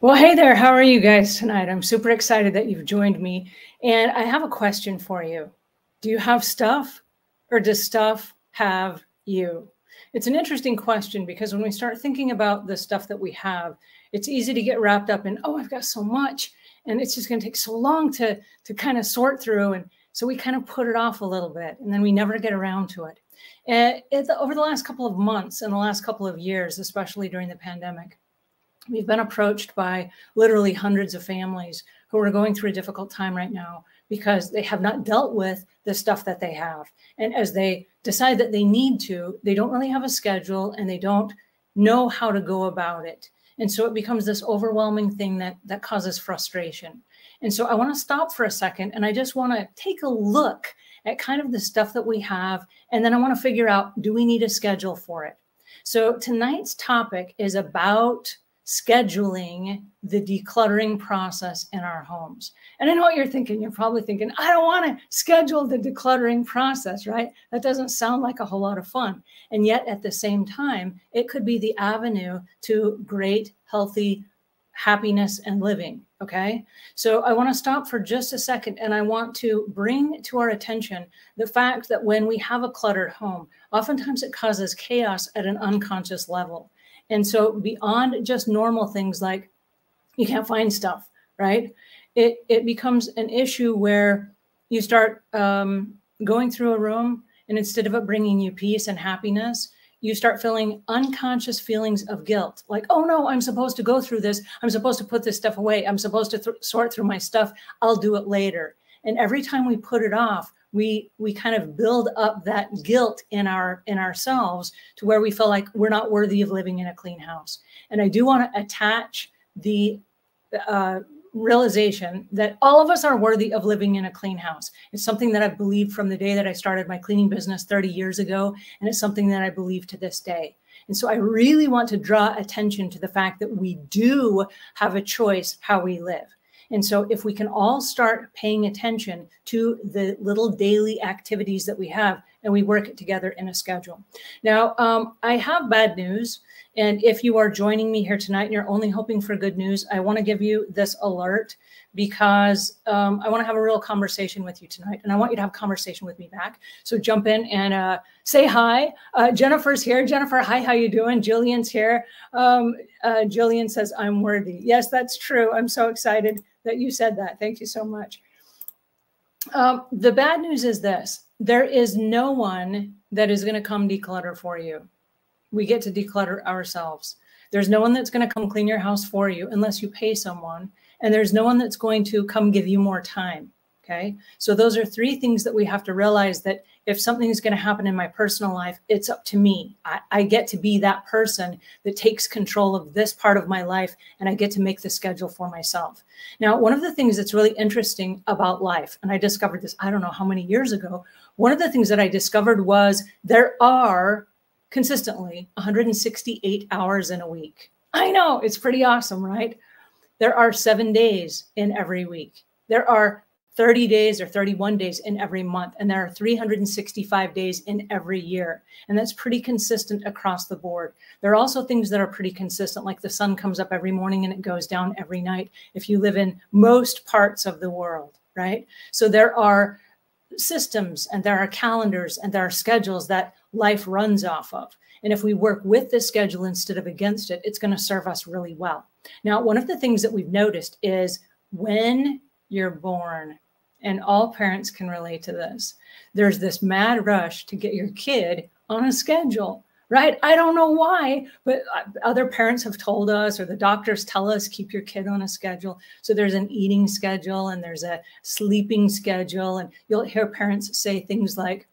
Well, hey there. How are you guys tonight? I'm super excited that you've joined me. And I have a question for you. Do you have stuff or does stuff have you? It's an interesting question because when we start thinking about the stuff that we have, it's easy to get wrapped up in, oh, I've got so much and it's just going to take so long to, to kind of sort through. And so we kind of put it off a little bit and then we never get around to it. Eh, and it, over the last couple of months and the last couple of years, especially during the pandemic, We've been approached by literally hundreds of families who are going through a difficult time right now because they have not dealt with the stuff that they have. And as they decide that they need to, they don't really have a schedule and they don't know how to go about it. And so it becomes this overwhelming thing that, that causes frustration. And so I want to stop for a second and I just want to take a look at kind of the stuff that we have. And then I want to figure out do we need a schedule for it? So tonight's topic is about scheduling the decluttering process in our homes. And I know what you're thinking. You're probably thinking, I don't want to schedule the decluttering process, right? That doesn't sound like a whole lot of fun. And yet, at the same time, it could be the avenue to great, healthy happiness and living. Okay. So I want to stop for just a second and I want to bring to our attention the fact that when we have a cluttered home, oftentimes it causes chaos at an unconscious level. And so beyond just normal things like you can't find stuff, right? It, it becomes an issue where you start um, going through a room and instead of it bringing you peace and happiness, you start feeling unconscious feelings of guilt. Like oh no i'm supposed to go through this. I'm supposed to put this stuff away. I'm supposed to th sort through my stuff. I'll do it later. And every time we put it off we we kind of build up that guilt in our in ourselves to where we feel like we're not worthy of living in a clean house. And i do want to attach the uh, realization that all of us are worthy of living in a clean house. It's something that i've believed from the day that i started my cleaning business 30 years ago and it's something that i believe to this day. And so I really want to draw attention to the fact that we do have a choice how we live. And so if we can all start paying attention to the little daily activities that we have and we work it together in a schedule. Now, um, I have bad news. And if you are joining me here tonight and you're only hoping for good news, I want to give you this alert because um, I want to have a real conversation with you tonight, and I want you to have a conversation with me back. So jump in and uh, say hi. Uh, Jennifer's here. Jennifer, hi. How you doing? Jillian's here. Um, uh, Jillian says I'm worthy. Yes, that's true. I'm so excited that you said that. Thank you so much. Um, the bad news is this: there is no one that is going to come declutter for you. We get to declutter ourselves. There's no one that's going to come clean your house for you unless you pay someone and there's no one that's going to come give you more time. Okay. So those are three things that we have to realize that if something is going to happen in my personal life, it's up to me. I, I, get to be that person that takes control of this part of my life and I get to make the schedule for myself. Now, one of the things that's really interesting about life, and I discovered this, I don't know how many years ago, one of the things that I discovered was there are consistently 168 hours in a week. I know it's pretty awesome, right? There are seven days in every week. There are 30 days or 31 days in every month, and there are 365 days in every year. And that's pretty consistent across the board. There are also things that are pretty consistent, like the sun comes up every morning and it goes down every night if you live in most parts of the world, right? So there are systems and there are calendars and there are schedules that life runs off of. And if we work with the schedule instead of against it, it's going to serve us really well. Now, one of the things that we've noticed is when you're born, and all parents can relate to this, there's this mad rush to get your kid on a schedule, right? I don't know why, but uh, other parents have told us, or the doctors tell us, keep your kid on a schedule. So there's an eating schedule and there's a sleeping schedule. And you'll hear parents say things like,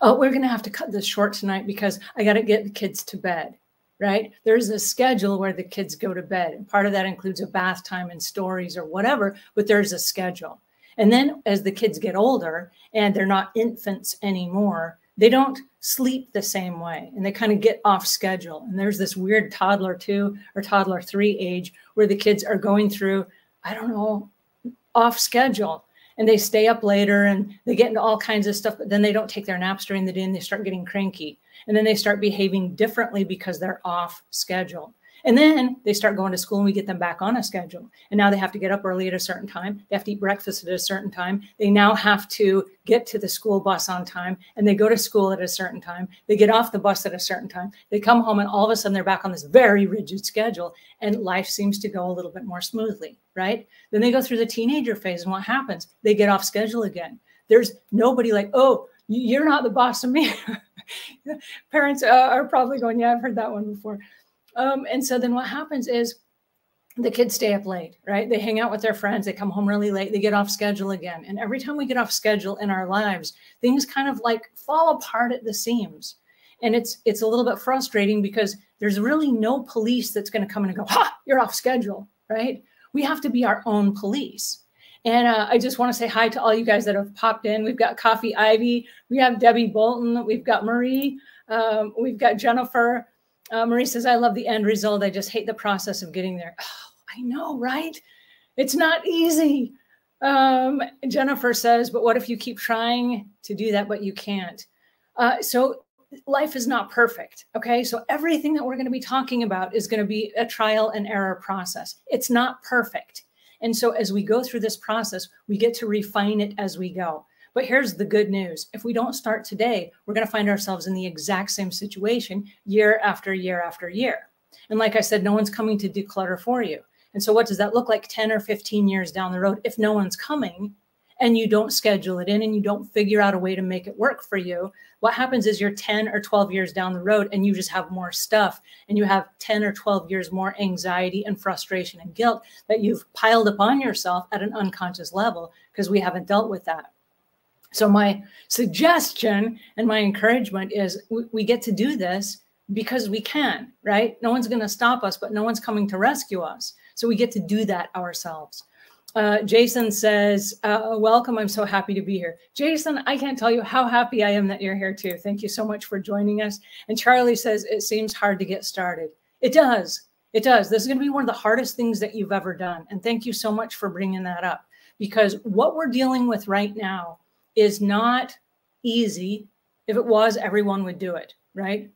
oh, we're going to have to cut this short tonight because I got to get the kids to bed right? There's a schedule where the kids go to bed. And part of that includes a bath time and stories or whatever, but there's a schedule. And then as the kids get older and they're not infants anymore, they don't sleep the same way and they kind of get off schedule. And there's this weird toddler two or toddler three age where the kids are going through, I don't know, off schedule and they stay up later and they get into all kinds of stuff, but then they don't take their naps during the day and they start getting cranky and then they start behaving differently because they're off schedule. And then they start going to school and we get them back on a schedule. And now they have to get up early at a certain time. They have to eat breakfast at a certain time. They now have to get to the school bus on time and they go to school at a certain time. They get off the bus at a certain time. They come home and all of a sudden they're back on this very rigid schedule and life seems to go a little bit more smoothly, right? Then they go through the teenager phase and what happens? They get off schedule again. There's nobody like, oh, you're not the boss of me. Parents uh, are probably going, yeah, I've heard that one before. Um, and so then what happens is the kids stay up late, right? They hang out with their friends, they come home really late, they get off schedule again. And every time we get off schedule in our lives, things kind of like fall apart at the seams. And it's it's a little bit frustrating because there's really no police that's going to come in and go, "Ha, you're off schedule," right? We have to be our own police. And uh, I just want to say hi to all you guys that have popped in. We've got Coffee Ivy, we have Debbie Bolton, we've got Marie, um, we've got Jennifer, uh, Marie says, I love the end result. I just hate the process of getting there. Oh, I know, right? It's not easy. Um, Jennifer says, but what if you keep trying to do that, but you can't? Uh, so life is not perfect. Okay. So everything that we're going to be talking about is going to be a trial and error process. It's not perfect. And so as we go through this process, we get to refine it as we go. But here's the good news. If we don't start today, we're going to find ourselves in the exact same situation year after year after year. And like I said, no one's coming to declutter for you. And so what does that look like 10 or 15 years down the road? If no one's coming and you don't schedule it in and you don't figure out a way to make it work for you, what happens is you're 10 or 12 years down the road and you just have more stuff and you have 10 or 12 years more anxiety and frustration and guilt that you've piled upon yourself at an unconscious level because we haven't dealt with that. So my suggestion and my encouragement is we, get to do this because we can, right? No one's going to stop us, but no one's coming to rescue us. So we get to do that ourselves. Uh, Jason says, uh, welcome. I'm so happy to be here. Jason, I can't tell you how happy I am that you're here too. Thank you so much for joining us. And Charlie says, it seems hard to get started. It does. It does. This is going to be one of the hardest things that you've ever done. And thank you so much for bringing that up because what we're dealing with right now is not easy. If it was, everyone would do it, right?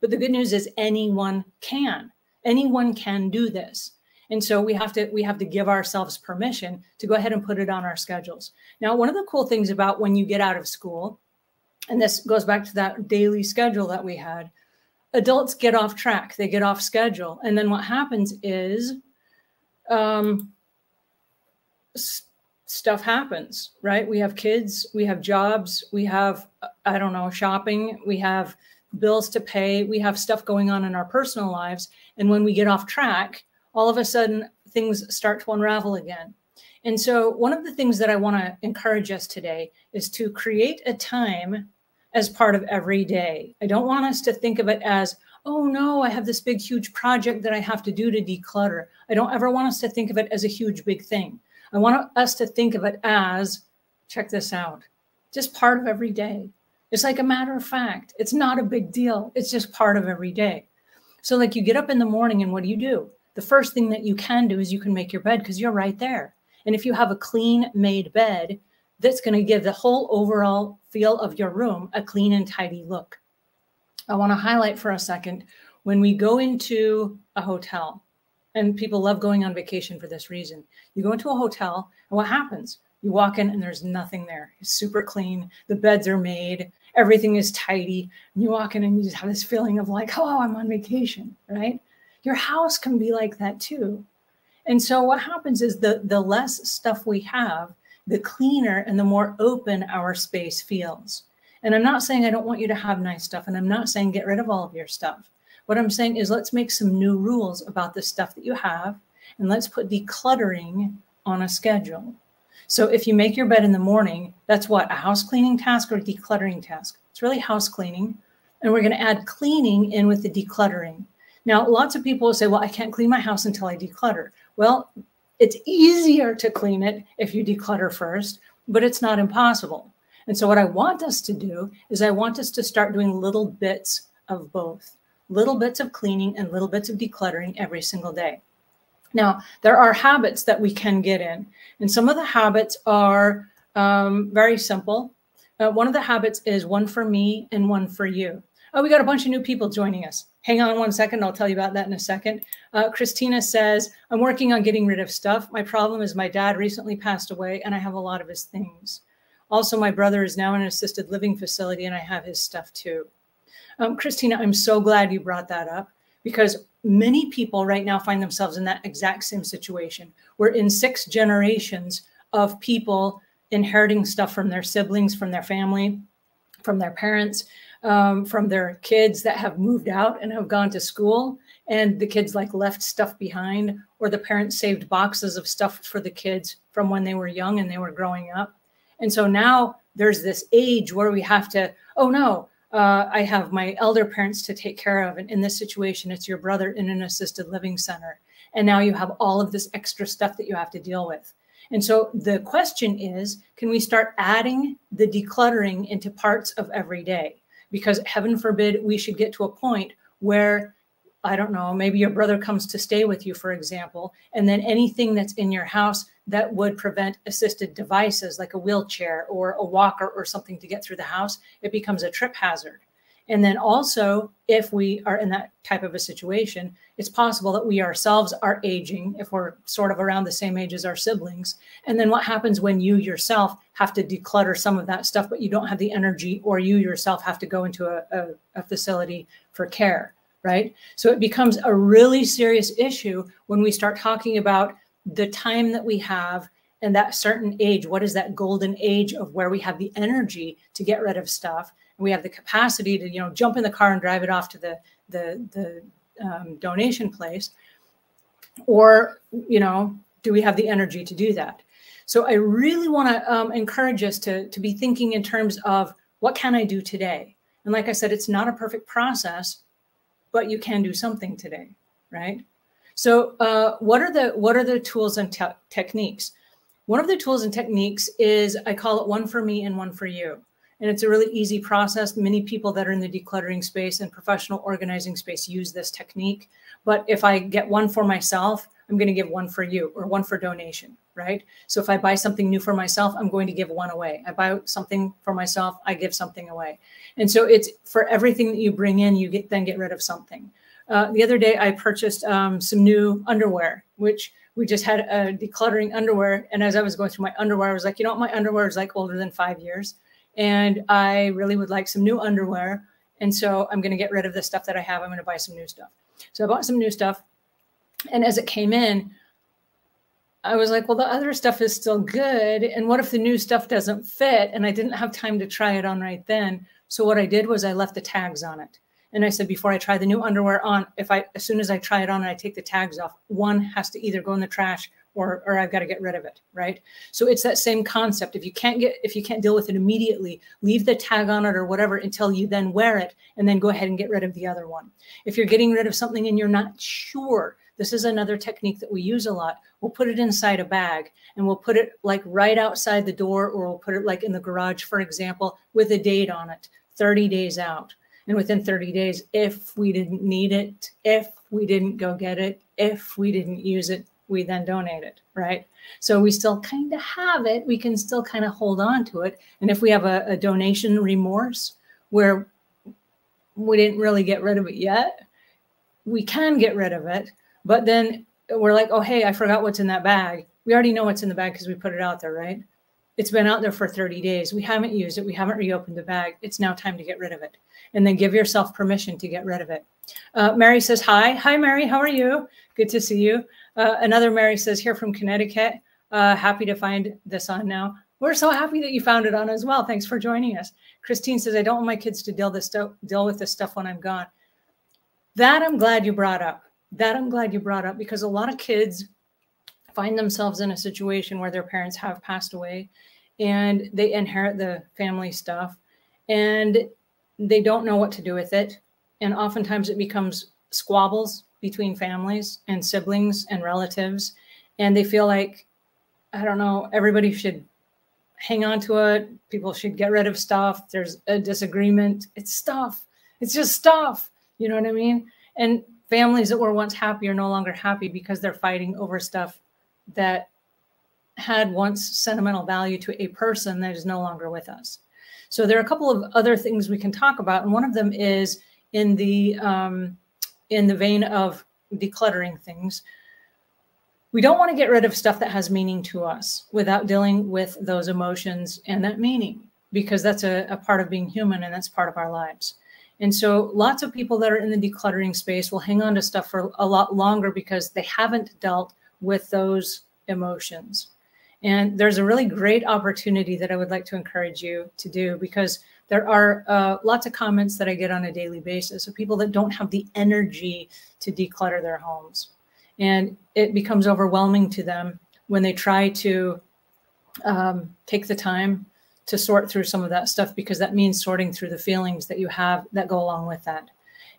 But the good news is anyone can. Anyone can do this. And so we have to we have to give ourselves permission to go ahead and put it on our schedules. Now, one of the cool things about when you get out of school, and this goes back to that daily schedule that we had, adults get off track, they get off schedule. And then what happens is um, stuff happens, right? We have kids, we have jobs, we have, I don't know, shopping, we have bills to pay, we have stuff going on in our personal lives. And when we get off track, all of a sudden things start to unravel again. And so, one of the things that I want to encourage us today is to create a time as part of every day. I don't want us to think of it as, oh no, I have this big, huge project that I have to do to declutter. I don't ever want us to think of it as a huge, big thing. I want us to think of it as check this out, just part of every day. It's like a matter of fact. It's not a big deal. It's just part of every day. So, like, you get up in the morning and what do you do? The first thing that you can do is you can make your bed because you're right there. And if you have a clean made bed, that's going to give the whole overall feel of your room a clean and tidy look. I want to highlight for a second when we go into a hotel, and people love going on vacation for this reason. You go into a hotel, and what happens? You walk in, and there's nothing there. It's super clean. The beds are made. Everything is tidy. And you walk in, and you just have this feeling of like, oh, I'm on vacation, right? Your house can be like that too. And so what happens is the the less stuff we have, the cleaner and the more open our space feels. And I'm not saying I don't want you to have nice stuff, and I'm not saying get rid of all of your stuff. What I'm saying is let's make some new rules about the stuff that you have and let's put decluttering on a schedule. So if you make your bed in the morning, that's what a house cleaning task or decluttering task. It's really house cleaning. And we're going to add cleaning in with the decluttering. Now, lots of people will say, well, I can't clean my house until I declutter. Well, it's easier to clean it if you declutter first, but it's not impossible. And so, what I want us to do is, I want us to start doing little bits of both little bits of cleaning and little bits of decluttering every single day. Now, there are habits that we can get in, and some of the habits are um, very simple. Uh, one of the habits is one for me and one for you. Oh, we got a bunch of new people joining us. Hang on one second. I'll tell you about that in a second. Uh, Christina says, I'm working on getting rid of stuff. My problem is my dad recently passed away and I have a lot of his things. Also, my brother is now in an assisted living facility and I have his stuff too. Um, Christina, I'm so glad you brought that up because many people right now find themselves in that exact same situation. We're in six generations of people inheriting stuff from their siblings, from their family, from their parents, um, from their kids that have moved out and have gone to school and the kids like left stuff behind or the parents saved boxes of stuff for the kids from when they were young and they were growing up and so now there's this age where we have to oh no uh, i have my elder parents to take care of and in this situation it's your brother in an assisted living center. And now you have all of this extra stuff that you have to deal with. And so the question is can we start adding the decluttering into parts of every day? Because heaven forbid we should get to a point where I don't know, maybe your brother comes to stay with you, for example, and then anything that's in your house that would prevent assisted devices like a wheelchair or a walker or something to get through the house, it becomes a trip hazard. And then also, if we are in that type of a situation, it's possible that we ourselves are aging if we're sort of around the same age as our siblings. And then what happens when you yourself have to declutter some of that stuff, but you don't have the energy, or you yourself have to go into a, a, a facility for care, right? So it becomes a really serious issue when we start talking about the time that we have and that certain age. What is that golden age of where we have the energy to get rid of stuff? And we have the capacity to you know jump in the car and drive it off to the the the um, donation place or you know do we have the energy to do that so i really want to um, encourage us to to be thinking in terms of what can i do today and like i said it's not a perfect process but you can do something today right so uh, what are the what are the tools and te techniques one of the tools and techniques is i call it one for me and one for you and it's a really easy process. Many people that are in the decluttering space and professional organizing space use this technique. But if I get one for myself, I'm going to give one for you or one for donation, right? So if I buy something new for myself, I'm going to give one away. I buy something for myself, I give something away. And so it's for everything that you bring in, you get then get rid of something. Uh, the other day, I purchased um, some new underwear, which we just had a decluttering underwear. And as I was going through my underwear, I was like, you know what, my underwear is like older than five years and I really would like some new underwear. And so I'm going to get rid of the stuff that I have. I'm going to buy some new stuff. So I bought some new stuff. And as it came in, I was like, well, the other stuff is still good. And what if the new stuff doesn't fit? And I didn't have time to try it on right then. So what I did was I left the tags on it. And I said, before I try the new underwear on, if I, as soon as I try it on and I take the tags off, one has to either go in the trash or or I've got to get rid of it, right? So it's that same concept. If you can't get if you can't deal with it immediately, leave the tag on it or whatever until you then wear it and then go ahead and get rid of the other one. If you're getting rid of something and you're not sure, this is another technique that we use a lot. We'll put it inside a bag and we'll put it like right outside the door or we'll put it like in the garage, for example, with a date on it, 30 days out. And within 30 days, if we didn't need it, if we didn't go get it, if we didn't use it, we then donate it, right? So we still kind of have it. We can still kind of hold on to it. And if we have a, a donation remorse where we didn't really get rid of it yet, we can get rid of it. But then we're like, oh, hey, I forgot what's in that bag. We already know what's in the bag because we put it out there, right? It's been out there for 30 days. We haven't used it. We haven't reopened the bag. It's now time to get rid of it. And then give yourself permission to get rid of it. Uh, Mary says, hi. Hi, Mary. How are you? Good to see you. Uh, another Mary says, here from Connecticut. Uh, happy to find this on now. We're so happy that you found it on as well. Thanks for joining us. Christine says, I don't want my kids to deal, this deal with this stuff when I'm gone. That I'm glad you brought up. That I'm glad you brought up because a lot of kids find themselves in a situation where their parents have passed away and they inherit the family stuff and they don't know what to do with it. And oftentimes it becomes squabbles between families and siblings and relatives. And they feel like, I don't know, everybody should hang on to it. People should get rid of stuff. There's a disagreement. It's stuff. It's just stuff. You know what I mean? And families that were once happy are no longer happy because they're fighting over stuff that had once sentimental value to a person that is no longer with us. So there are a couple of other things we can talk about, and one of them is in the um, in the vein of decluttering things. We don't want to get rid of stuff that has meaning to us without dealing with those emotions and that meaning, because that's a, a part of being human and that's part of our lives. And so lots of people that are in the decluttering space will hang on to stuff for a lot longer because they haven't dealt with those emotions. And there's a really great opportunity that I would like to encourage you to do because there are uh, lots of comments that I get on a daily basis of people that don't have the energy to declutter their homes. And it becomes overwhelming to them when they try to um, take the time to sort through some of that stuff because that means sorting through the feelings that you have that go along with that.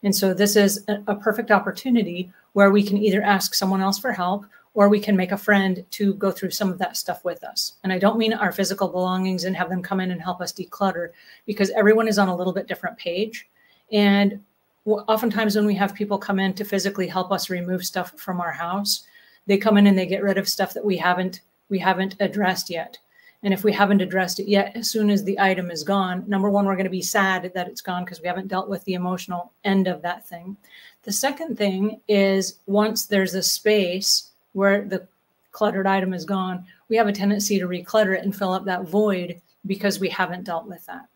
And so this is a, a perfect opportunity where we can either ask someone else for help or we can make a friend to go through some of that stuff with us. And I don't mean our physical belongings and have them come in and help us declutter because everyone is on a little bit different page. And oftentimes when we have people come in to physically help us remove stuff from our house, they come in and they get rid of stuff that we haven't we haven't addressed yet. And if we haven't addressed it yet, as soon as the item is gone, number one, we're going to be sad that it's gone because we haven't dealt with the emotional end of that thing. The second thing is once there's a space where the cluttered item is gone, we have a tendency to reclutter it and fill up that void because we haven't dealt with that.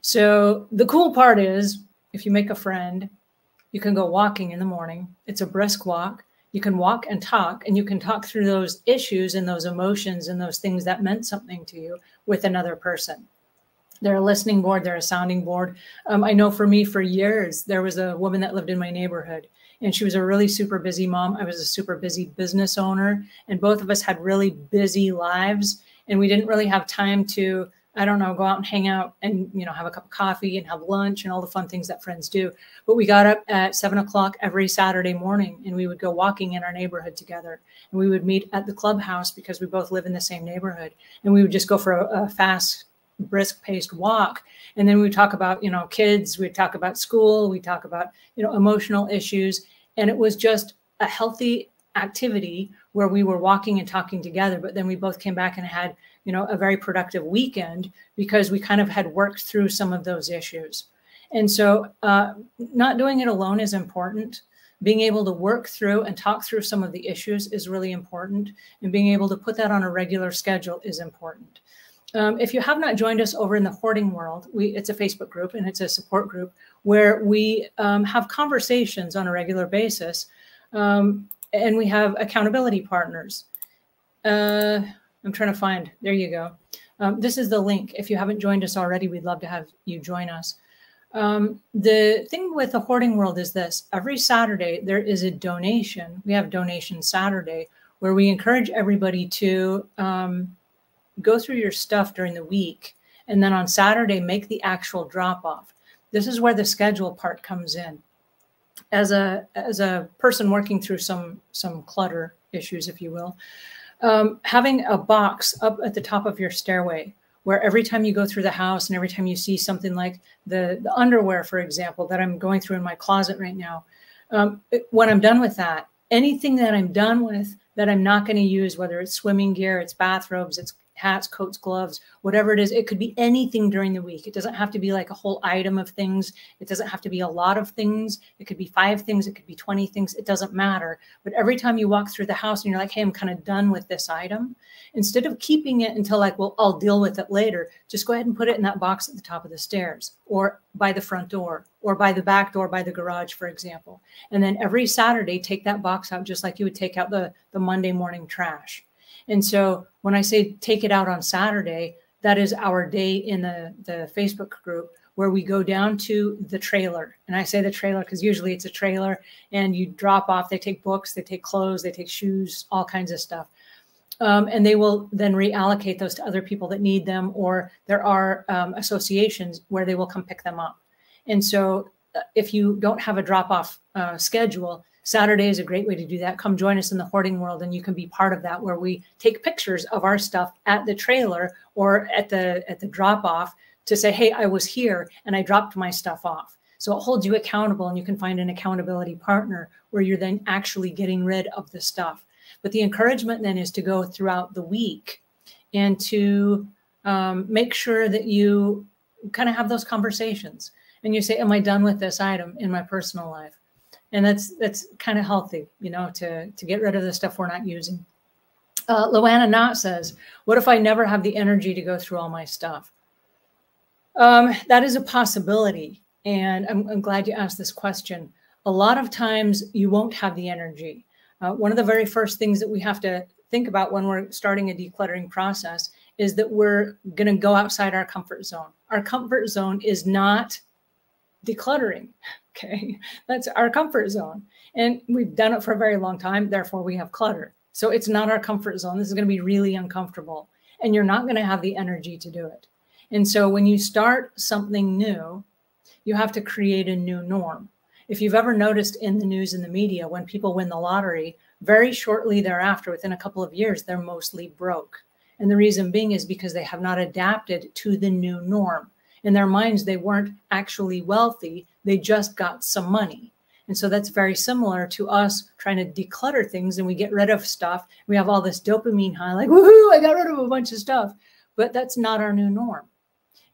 So the cool part is if you make a friend, you can go walking in the morning. It's a brisk walk. You can walk and talk, and you can talk through those issues and those emotions and those things that meant something to you with another person. They're a listening board, they're a sounding board. Um, I know for me, for years, there was a woman that lived in my neighborhood, and she was a really super busy mom. I was a super busy business owner, and both of us had really busy lives, and we didn't really have time to I don't know, go out and hang out and you know have a cup of coffee and have lunch and all the fun things that friends do. But we got up at seven o'clock every Saturday morning and we would go walking in our neighborhood together. And we would meet at the clubhouse because we both live in the same neighborhood. And we would just go for a, a fast, brisk paced walk. And then we talk about, you know, kids, we'd talk about school, we talk about, you know, emotional issues. And it was just a healthy activity where we were walking and talking together but then we both came back and had you know a very productive weekend because we kind of had worked through some of those issues and so uh, not doing it alone is important being able to work through and talk through some of the issues is really important and being able to put that on a regular schedule is important um, if you have not joined us over in the hoarding world we it's a facebook group and it's a support group where we um, have conversations on a regular basis um, and we have accountability partners. Uh, I'm trying to find, there you go. Um, this is the link. If you haven't joined us already, we'd love to have you join us. Um, the thing with the hoarding world is this every Saturday, there is a donation. We have donation Saturday where we encourage everybody to um, go through your stuff during the week. And then on Saturday, make the actual drop off. This is where the schedule part comes in as a as a person working through some some clutter issues, if you will, um, having a box up at the top of your stairway where every time you go through the house and every time you see something like the, the underwear, for example, that I'm going through in my closet right now, um, when I'm done with that, anything that I'm done with that I'm not going to use, whether it's swimming gear, it's bathrobes, it's hats, coats, gloves, whatever it is. It could be anything during the week. It doesn't have to be like a whole item of things. It doesn't have to be a lot of things. It could be five things. It could be 20 things. It doesn't matter. But every time you walk through the house and you're like, hey, I'm kind of done with this item, instead of keeping it until like, well, I'll deal with it later, just go ahead and put it in that box at the top of the stairs or by the front door or by the back door by the garage, for example. And then every Saturday, take that box out just like you would take out the, the Monday morning trash and so when I say take it out on Saturday, that is our day in the, the Facebook group where we go down to the trailer. And I say the trailer because usually it's a trailer and you drop off, they take books, they take clothes, they take shoes, all kinds of stuff. Um, and they will then reallocate those to other people that need them, or there are um, associations where they will come pick them up. And so uh, if you don't have a drop off uh, schedule, Saturday is a great way to do that. Come join us in the hoarding world and you can be part of that where we take pictures of our stuff at the trailer or at the at the drop off to say, "Hey, I was here and I dropped my stuff off." So it holds you accountable and you can find an accountability partner where you're then actually getting rid of the stuff. But the encouragement then is to go throughout the week and to um, make sure that you kind of have those conversations and you say, Am I done with this item in my personal life? And that's that's kind of healthy, you know, to to get rid of the stuff we're not using. Uh, Loanna says, What if I never have the energy to go through all my stuff? Um, that is a possibility. And I'm, I'm, glad you asked this question. A lot of times you won't have the energy. Uh, one of the very first things that we have to think about when we're starting a decluttering process is that we're going to go outside our comfort zone. Our comfort zone is not decluttering. Okay. That's our comfort zone. And we've done it for a very long time. Therefore, we have clutter. So it's not our comfort zone. This is going to be really uncomfortable. And you're not going to have the energy to do it. And so when you start something new, you have to create a new norm. If you've ever noticed in the news and the media, when people win the lottery, very shortly thereafter, within a couple of years, they're mostly broke. And the reason being is because they have not adapted to the new norm. In their minds, they weren't actually wealthy, they just got some money. And so that's very similar to us trying to declutter things and we get rid of stuff. We have all this dopamine high, like, woohoo, I got rid of a bunch of stuff. But that's not our new norm.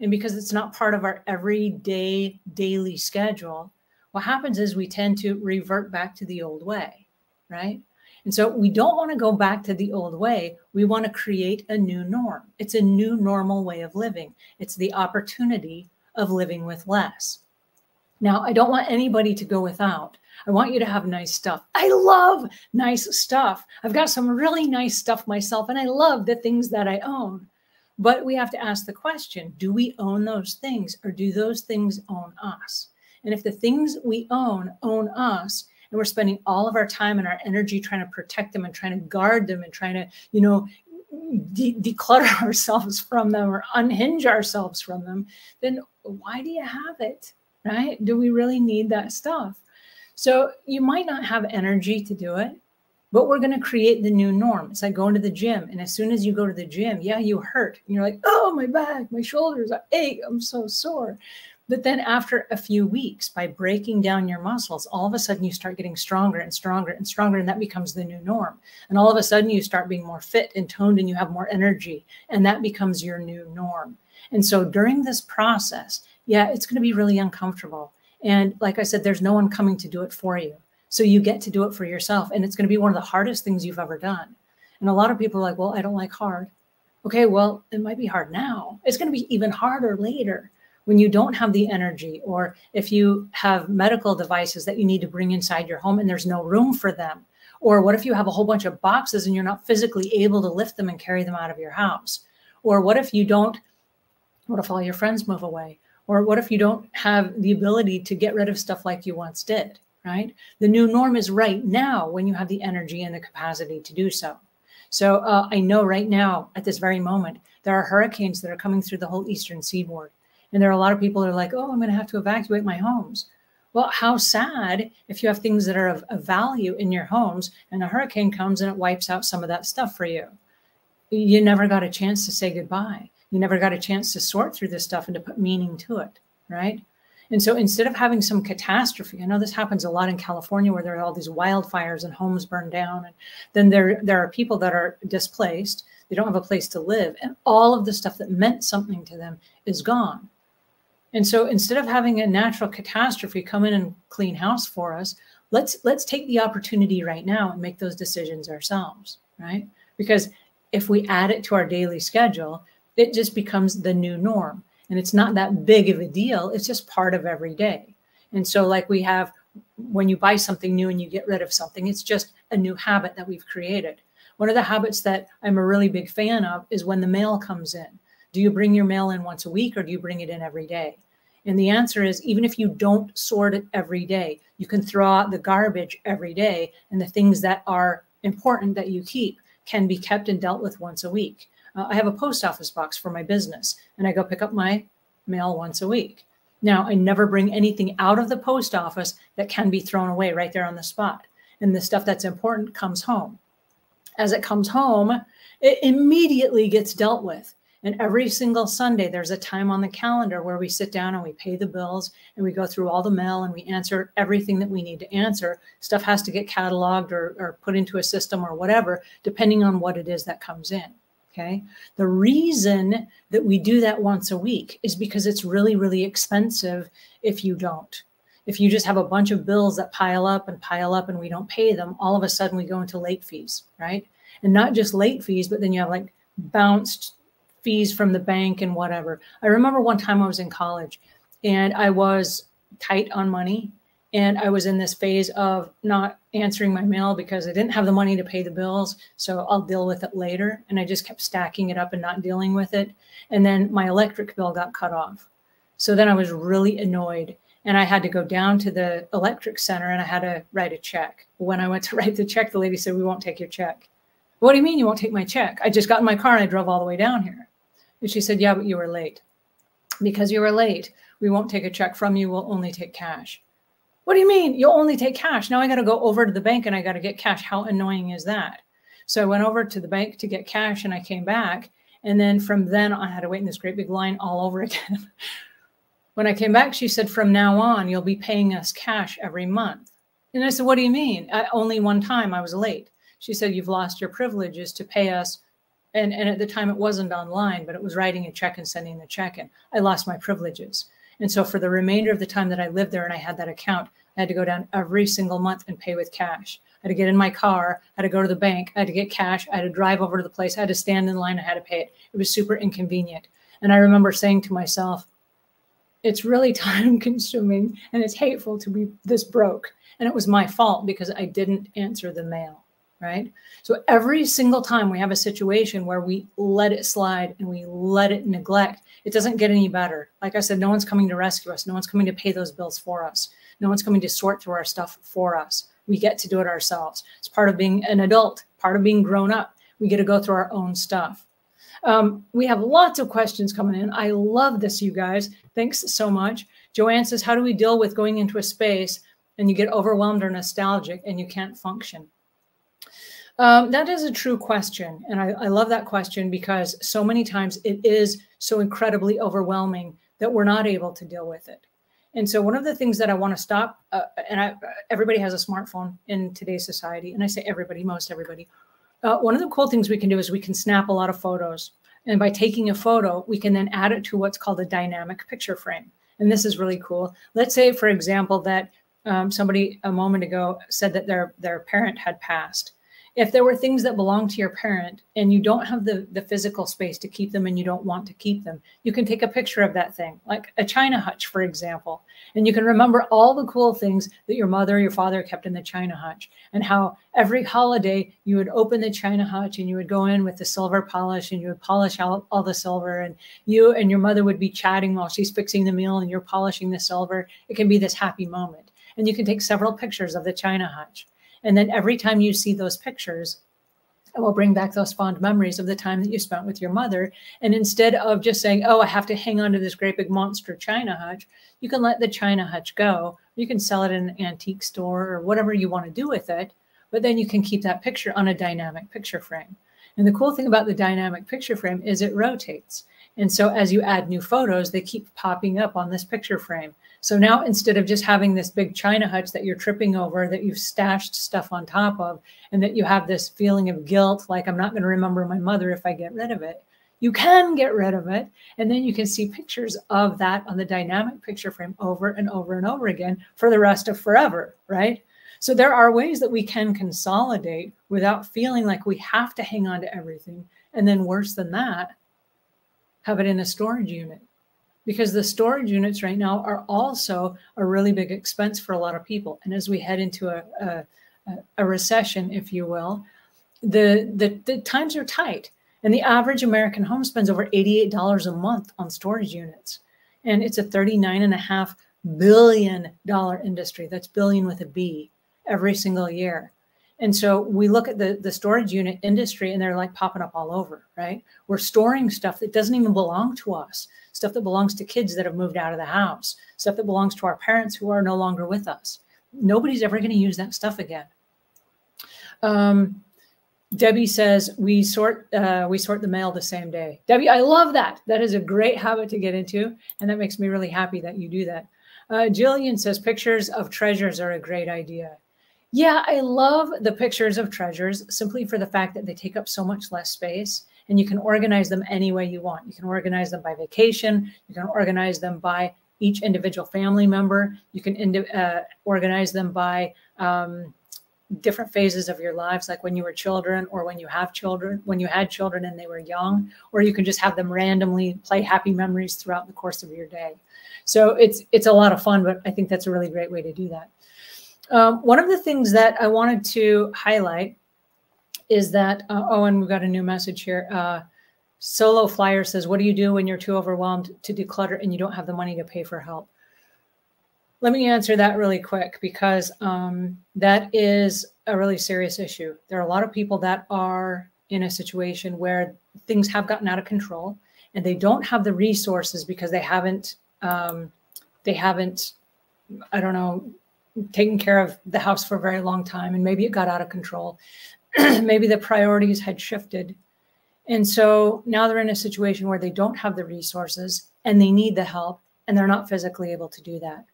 And because it's not part of our everyday daily schedule, what happens is we tend to revert back to the old way, right? And so we don't want to go back to the old way. We want to create a new norm. It's a new normal way of living. It's the opportunity of living with less. Now, I don't want anybody to go without. I want you to have nice stuff. I love nice stuff. I've got some really nice stuff myself, and I love the things that I own. But we have to ask the question do we own those things, or do those things own us? And if the things we own own us, and we're spending all of our time and our energy trying to protect them and trying to guard them and trying to you know de- declutter ourselves from them or unhinge ourselves from them then why do you have it right? Do we really need that stuff? So you might not have energy to do it but we're going to create the new norm. It's like going to the gym and as soon as you go to the gym yeah you hurt. And you're like oh my back my shoulders I ache i'm so sore but then after a few weeks, by breaking down your muscles, all of a sudden you start getting stronger and stronger and stronger, and that becomes the new norm. And all of a sudden you start being more fit and toned and you have more energy, and that becomes your new norm. And so during this process, yeah, it's going to be really uncomfortable. And like I said, there's no one coming to do it for you. So you get to do it for yourself. And it's going to be one of the hardest things you've ever done. And a lot of people are like, well, I don't like hard. Okay, well, it might be hard now. It's going to be even harder later when you don't have the energy, or if you have medical devices that you need to bring inside your home and there's no room for them, or what if you have a whole bunch of boxes and you're not physically able to lift them and carry them out of your house? Or what if you don't, what if all your friends move away? Or what if you don't have the ability to get rid of stuff like you once did, right? The new norm is right now when you have the energy and the capacity to do so. So uh, I know right now, at this very moment, there are hurricanes that are coming through the whole eastern seaboard. And there are a lot of people that are like, oh, I'm going to have to evacuate my homes. Well, how sad if you have things that are of, of value in your homes and a hurricane comes and it wipes out some of that stuff for you. You never got a chance to say goodbye. You never got a chance to sort through this stuff and to put meaning to it, right? And so instead of having some catastrophe, I know this happens a lot in California where there are all these wildfires and homes burned down. And then there, there are people that are displaced. They don't have a place to live. And all of the stuff that meant something to them is gone. And so instead of having a natural catastrophe come in and clean house for us, let's let's take the opportunity right now and make those decisions ourselves, right? Because if we add it to our daily schedule, it just becomes the new norm. And it's not that big of a deal. It's just part of every day. And so like we have when you buy something new and you get rid of something, it's just a new habit that we've created. One of the habits that I'm a really big fan of is when the mail comes in. Do you bring your mail in once a week or do you bring it in every day? And the answer is even if you don't sort it every day, you can throw out the garbage every day, and the things that are important that you keep can be kept and dealt with once a week. Uh, I have a post office box for my business, and I go pick up my mail once a week. Now, I never bring anything out of the post office that can be thrown away right there on the spot. And the stuff that's important comes home. As it comes home, it immediately gets dealt with. And every single Sunday, there's a time on the calendar where we sit down and we pay the bills and we go through all the mail and we answer everything that we need to answer. Stuff has to get cataloged or, or put into a system or whatever, depending on what it is that comes in. Okay. The reason that we do that once a week is because it's really, really expensive if you don't. If you just have a bunch of bills that pile up and pile up and we don't pay them, all of a sudden we go into late fees, right? And not just late fees, but then you have like bounced fees from the bank and whatever. I remember one time I was in college and I was tight on money and I was in this phase of not answering my mail because I didn't have the money to pay the bills. So I'll deal with it later. And I just kept stacking it up and not dealing with it. And then my electric bill got cut off. So then I was really annoyed. And I had to go down to the electric center and I had to write a check. When I went to write the check, the lady said, We won't take your check. What do you mean you won't take my check? I just got in my car and I drove all the way down here. And she said, Yeah, but you were late. Because you were late, we won't take a check from you. We'll only take cash. What do you mean? You'll only take cash. Now I got to go over to the bank and I got to get cash. How annoying is that? So I went over to the bank to get cash and I came back. And then from then I had to wait in this great big line all over again. when I came back, she said, from now on, you'll be paying us cash every month. And I said, what do you mean? I, only one time I was late. She said, you've lost your privileges to pay us. And, and at the time it wasn't online, but it was writing a check and sending the check in. I lost my privileges. And so for the remainder of the time that I lived there and I had that account, I had to go down every single month and pay with cash. I had to get in my car, I had to go to the bank, I had to get cash, I had to drive over to the place, I had to stand in line, I had to pay it. It was super inconvenient. And I remember saying to myself, it's really time consuming and it's hateful to be this broke. And it was my fault because I didn't answer the mail, right? So every single time we have a situation where we let it slide and we let it neglect, it doesn't get any better. Like I said, no one's coming to rescue us. No one's coming to pay those bills for us. No one's coming to sort through our stuff for us. We get to do it ourselves. It's part of being an adult, part of being grown up. We get to go through our own stuff. Um, we have lots of questions coming in. I love this, you guys. Thanks so much. Joanne says, How do we deal with going into a space and you get overwhelmed or nostalgic and you can't function? Um, that is a true question. And I, I love that question because so many times it is so incredibly overwhelming that we're not able to deal with it. And so one of the things that I want to stop, uh, and I, everybody has a smartphone in today's society, and I say everybody, most everybody. Uh, one of the cool things we can do is we can snap a lot of photos. And by taking a photo, we can then add it to what's called a dynamic picture frame. And this is really cool. Let's say, for example, that um, somebody a moment ago said that their, their parent had passed if there were things that belong to your parent and you don't have the, the physical space to keep them and you don't want to keep them, you can take a picture of that thing, like a china hutch, for example. And you can remember all the cool things that your mother your father kept in the china hutch and how every holiday you would open the china hutch and you would go in with the silver polish and you would polish out all the silver and you and your mother would be chatting while she's fixing the meal and you're polishing the silver. It can be this happy moment. And you can take several pictures of the china hutch. And then every time you see those pictures, it will bring back those fond memories of the time that you spent with your mother. And instead of just saying, oh, I have to hang on to this great big monster China hutch, you can let the China hutch go. You can sell it in an antique store or whatever you want to do with it. But then you can keep that picture on a dynamic picture frame. And the cool thing about the dynamic picture frame is it rotates. And so as you add new photos, they keep popping up on this picture frame. So now instead of just having this big china hutch that you're tripping over, that you've stashed stuff on top of, and that you have this feeling of guilt, like I'm not going to remember my mother if I get rid of it, you can get rid of it. And then you can see pictures of that on the dynamic picture frame over and over and over again for the rest of forever, right? So there are ways that we can consolidate without feeling like we have to hang on to everything. And then worse than that, have it in a storage unit because the storage units right now are also a really big expense for a lot of people. And as we head into a, a, a recession, if you will, the, the, the times are tight. And the average American home spends over $88 a month on storage units. And it's a $39.5 billion industry. That's billion with a B every single year. And so we look at the, the storage unit industry and they're like popping up all over, right? We're storing stuff that doesn't even belong to us, stuff that belongs to kids that have moved out of the house, stuff that belongs to our parents who are no longer with us. Nobody's ever going to use that stuff again. Um, Debbie says we sort uh, we sort the mail the same day. Debbie, I love that. That is a great habit to get into, and that makes me really happy that you do that. Uh, Jillian says pictures of treasures are a great idea. Yeah, I love the pictures of treasures simply for the fact that they take up so much less space and you can organize them any way you want. You can organize them by vacation, you can organize them by each individual family member, you can uh, organize them by um, different phases of your lives, like when you were children or when you have children, when you had children and they were young, or you can just have them randomly play happy memories throughout the course of your day. So it's it's a lot of fun, but I think that's a really great way to do that. Um, one of the things that I wanted to highlight is that, uh, oh, and we've got a new message here. Uh, Solo Flyer says, what do you do when you're too overwhelmed to declutter and you don't have the money to pay for help? Let me answer that really quick because um, that is a really serious issue. There are a lot of people that are in a situation where things have gotten out of control and they don't have the resources because they haven't, um, they haven't, I don't know, taken care of the house for a very long time and maybe it got out of control. maybe the priorities had shifted. And so now they're in a situation where they don't have the resources and they need the help and they're not physically able to do that.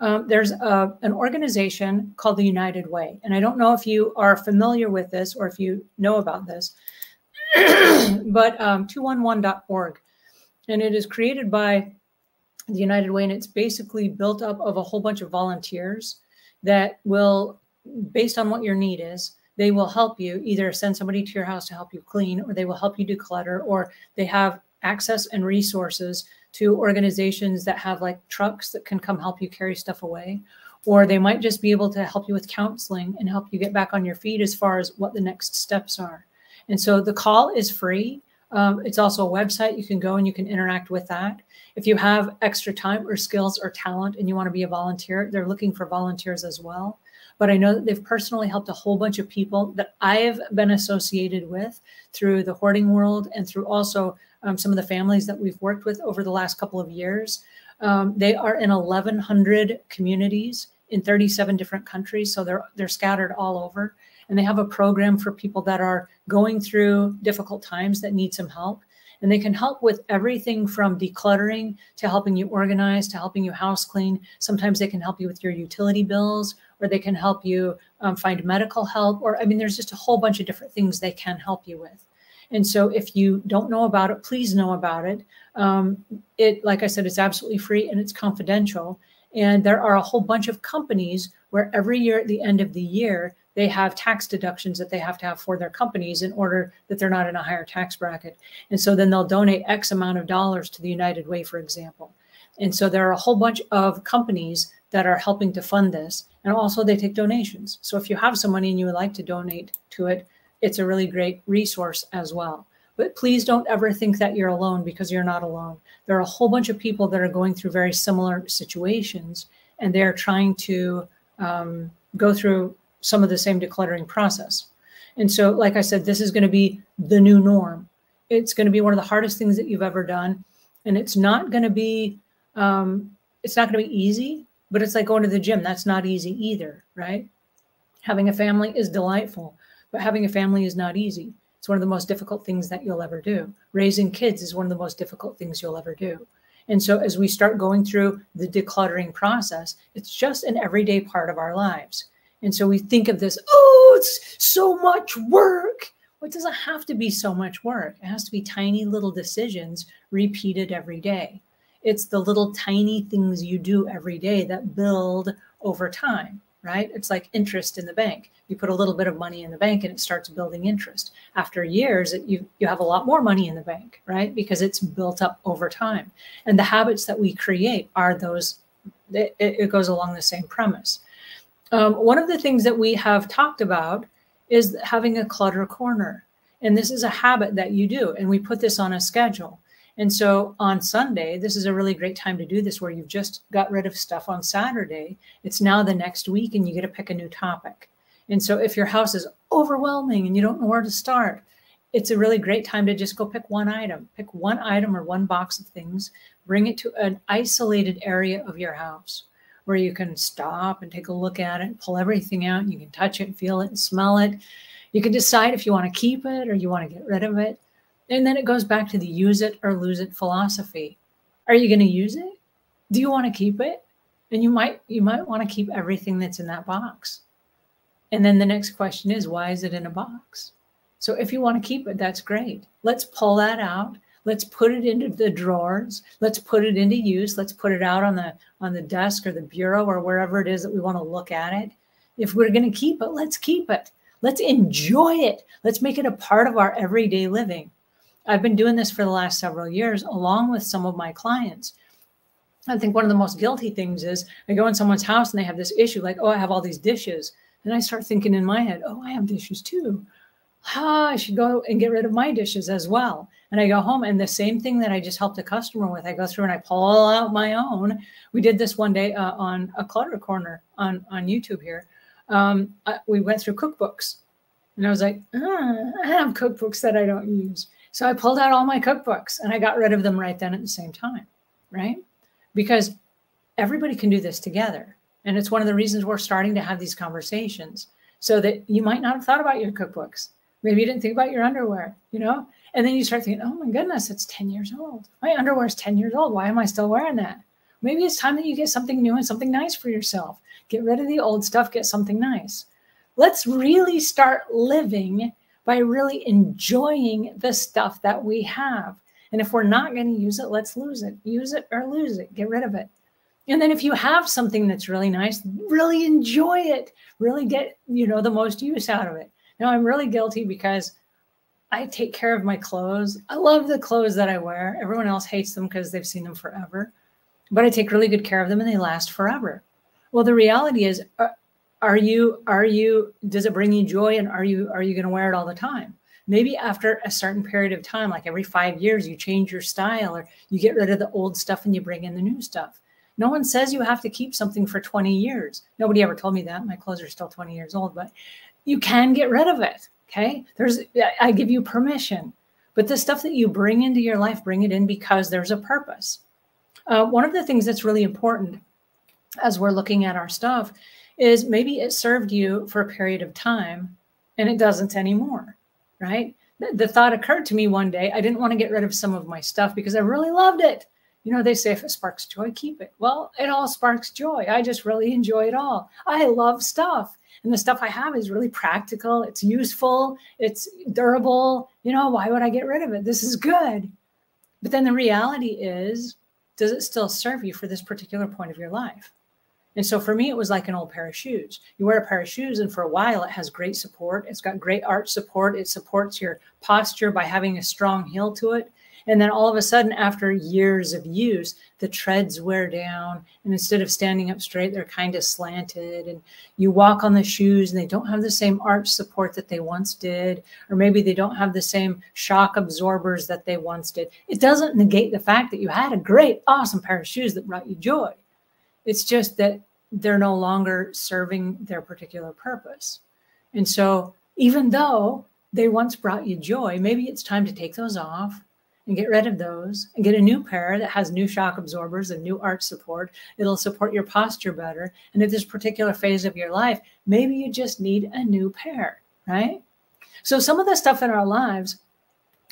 Um, there's a, an organization called the United Way. And I don't know if you are familiar with this or if you know about this, but um, 211.org. And it is created by the United Way. And it's basically built up of a whole bunch of volunteers that will, based on what your need is, they will help you either send somebody to your house to help you clean, or they will help you declutter, or they have access and resources to organizations that have like trucks that can come help you carry stuff away. Or they might just be able to help you with counseling and help you get back on your feet as far as what the next steps are. And so the call is free. Um, it's also a website. You can go and you can interact with that. If you have extra time or skills or talent and you want to be a volunteer, they're looking for volunteers as well. But I know that they've personally helped a whole bunch of people that I've been associated with through the hoarding world and through also um, some of the families that we've worked with over the last couple of years. Um, they are in 1,100 communities in 37 different countries, so they're they're scattered all over. And they have a program for people that are going through difficult times that need some help. And they can help with everything from decluttering to helping you organize to helping you house clean. Sometimes they can help you with your utility bills or they can help you um, find medical help. Or, I mean, there's just a whole bunch of different things they can help you with. And so if you don't know about it, please know about it. Um, it, like I said, it's absolutely free and it's confidential. And there are a whole bunch of companies where every year at the end of the year, they have tax deductions that they have to have for their companies in order that they're not in a higher tax bracket. And so then they'll donate X amount of dollars to the United Way, for example. And so there are a whole bunch of companies that are helping to fund this. And also they take donations. So if you have some money and you would like to donate to it, it's a really great resource as well. But please don't ever think that you're alone because you're not alone. There are a whole bunch of people that are going through very similar situations and they're trying to um, go through some of the same decluttering process. And so, like I said, this is going to be the new norm. It's going to be one of the hardest things that you've ever done. And it's not going to be, um, it's not going to be easy, but it's like going to the gym. That's not easy either, right? Having a family is delightful, but having a family is not easy. It's one of the most difficult things that you'll ever do. Raising kids is one of the most difficult things you'll ever do. And so as we start going through the decluttering process, it's just an everyday part of our lives. And so we think of this, oh, it's so much work. It doesn't have to be so much work. It has to be tiny little decisions repeated every day. It's the little tiny things you do every day that build over time, right? It's like interest in the bank. You put a little bit of money in the bank and it starts building interest. After years, it, you, you have a lot more money in the bank, right? Because it's built up over time. And the habits that we create are those, it, it goes along the same premise. Um, one of the things that we have talked about is having a clutter corner. And this is a habit that you do. And we put this on a schedule. And so on Sunday, this is a really great time to do this where you've just got rid of stuff on Saturday. It's now the next week and you get to pick a new topic. And so if your house is overwhelming and you don't know where to start, it's a really great time to just go pick one item, pick one item or one box of things, bring it to an isolated area of your house where you can stop and take a look at it, pull everything out. You can touch it, feel it, and smell it. You can decide if you want to keep it or you want to get rid of it. And then it goes back to the use it or lose it philosophy. Are you going to use it? Do you want to keep it? And you might you might want to keep everything that's in that box. And then the next question is why is it in a box? So if you want to keep it, that's great. Let's pull that out. Let's put it into the drawers. Let's put it into use. Let's put it out on the on the desk or the bureau or wherever it is that we want to look at it. If we're going to keep it, let's keep it. Let's enjoy it. Let's make it a part of our everyday living. I've been doing this for the last several years along with some of my clients. I think one of the most guilty things is I go in someone's house and they have this issue like, oh, I have all these dishes. And I start thinking in my head, oh, I have dishes too. Ah, I should go and get rid of my dishes as well. And I go home and the same thing that I just helped a customer with, I go through and I pull out my own. We did this one day uh, on a clutter corner on, on YouTube here. Um, uh, we went through cookbooks and I was like, ah, I have cookbooks that I don't use. So I pulled out all my cookbooks and I got rid of them right then at the same time, right? Because everybody can do this together. And it's one of the reasons we're starting to have these conversations so that you might not have thought about your cookbooks. Maybe you didn't think about your underwear, you know? And then you start thinking, oh my goodness, it's 10 years old. My underwear is 10 years old. Why am I still wearing that? Maybe it's time that you get something new and something nice for yourself. Get rid of the old stuff, get something nice. Let's really start living by really enjoying the stuff that we have. And if we're not going to use it, let's lose it. Use it or lose it. Get rid of it. And then if you have something that's really nice, really enjoy it. Really get, you know, the most use out of it. Now I'm really guilty because I take care of my clothes. I love the clothes that I wear. Everyone else hates them because they've seen them forever. But I take really good care of them and they last forever. Well, the reality is uh, are you are you does it bring you joy and are you are you going to wear it all the time? Maybe after a certain period of time like every five years you change your style or you get rid of the old stuff and you bring in the new stuff. No one says you have to keep something for 20 years. Nobody ever told me that. My clothes are still 20 years old but you can get rid of it okay? There's i give you permission but the stuff that you bring into your life bring it in because there's a purpose. Uh, one of the things that's really important as we're looking at our stuff is maybe it served you for a period of time and it doesn't anymore, right? The, thought occurred to me one day, I didn't want to get rid of some of my stuff because I really loved it. You know, they say if it sparks joy, keep it. Well, it all sparks joy. I just really enjoy it all. I love stuff. And the stuff I have is really practical, it's useful, it's durable. You know, why would I get rid of it? This is good. But then the reality is, does it still serve you for this particular point of your life? And so for me, it was like an old pair of shoes. You wear a pair of shoes, and for a while, it has great support. It's got great arch support. It supports your posture by having a strong heel to it. And then all of a sudden, after years of use, the treads wear down. And instead of standing up straight, they're kind of slanted. And you walk on the shoes and they don't have the same arch support that they once did. Or maybe they don't have the same shock absorbers that they once did. It doesn't negate the fact that you had a great, awesome pair of shoes that brought you joy. It's just that they're no longer serving their particular purpose. And so, even though they once brought you joy, maybe it's time to take those off and get rid of those and get a new pair that has new shock absorbers and new arch support. It'll support your posture better. And at this particular phase of your life, maybe you just need a new pair, right? So, some of the stuff in our lives,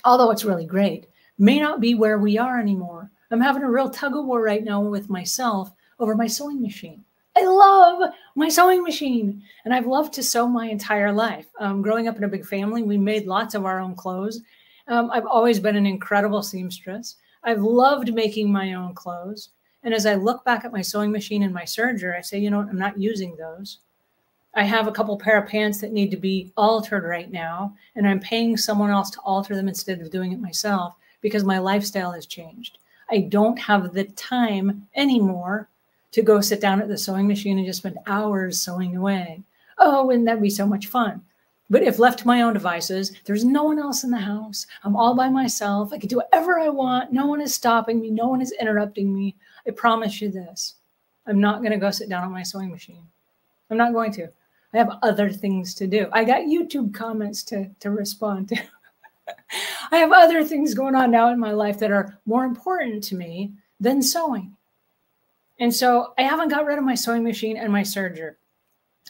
although it's really great, may not be where we are anymore. I'm having a real tug of war right now with myself over my sewing machine. I love my sewing machine. And I've loved to sew my entire life. Um, growing up in a big family, we made lots of our own clothes. Um, I've always been an incredible seamstress. I've loved making my own clothes. And as I look back at my sewing machine and my serger, I say, you know I'm not using those. I have a couple pair of pants that need to be altered right now, and I'm paying someone else to alter them instead of doing it myself because my lifestyle has changed. I don't have the time anymore to go sit down at the sewing machine and just spend hours sewing away. Oh, wouldn't that be so much fun? But if left to my own devices, there's no one else in the house. I'm all by myself. I can do whatever I want. No one is stopping me. No one is interrupting me. I promise you this I'm not going to go sit down on my sewing machine. I'm not going to. I have other things to do. I got YouTube comments to, to respond to. I have other things going on now in my life that are more important to me than sewing. And so I haven't got rid of my sewing machine and my serger.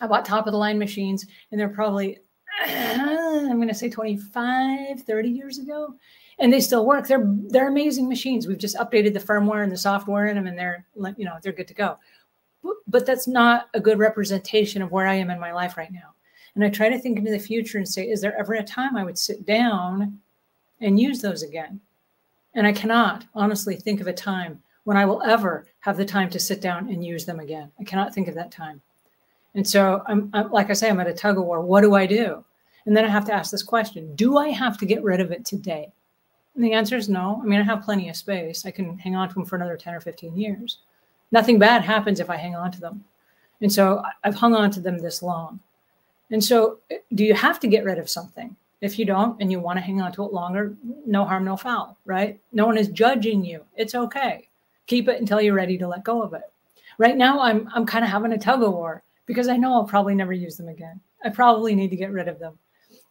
I bought top of the line machines and they're probably, I'm going to say 25, 30 years ago. And they still work. They're they're amazing machines. We've just updated the firmware and the software in them, and they're you know they're good to go. But, but that's not a good representation of where I am in my life right now. And I try to think into the future and say, is there ever a time I would sit down and use those again? And I cannot honestly think of a time when I will ever have the time to sit down and use them again. I cannot think of that time. And so I'm, I'm, like I say, I'm at a tug of war. What do I do? And then I have to ask this question: Do I have to get rid of it today? And the answer is no. I mean, I have plenty of space. I can hang on to them for another 10 or 15 years. Nothing bad happens if I hang on to them. And so I've hung on to them this long. And so, eh, do you have to get rid of something? If you don't and you want to hang on to it longer, no harm, no foul, right? No one is judging you. It's okay. Keep it until you're ready to let go of it. Right now, I'm I'm kind of having a tug of war because I know I'll probably never use them again. I probably need to get rid of them.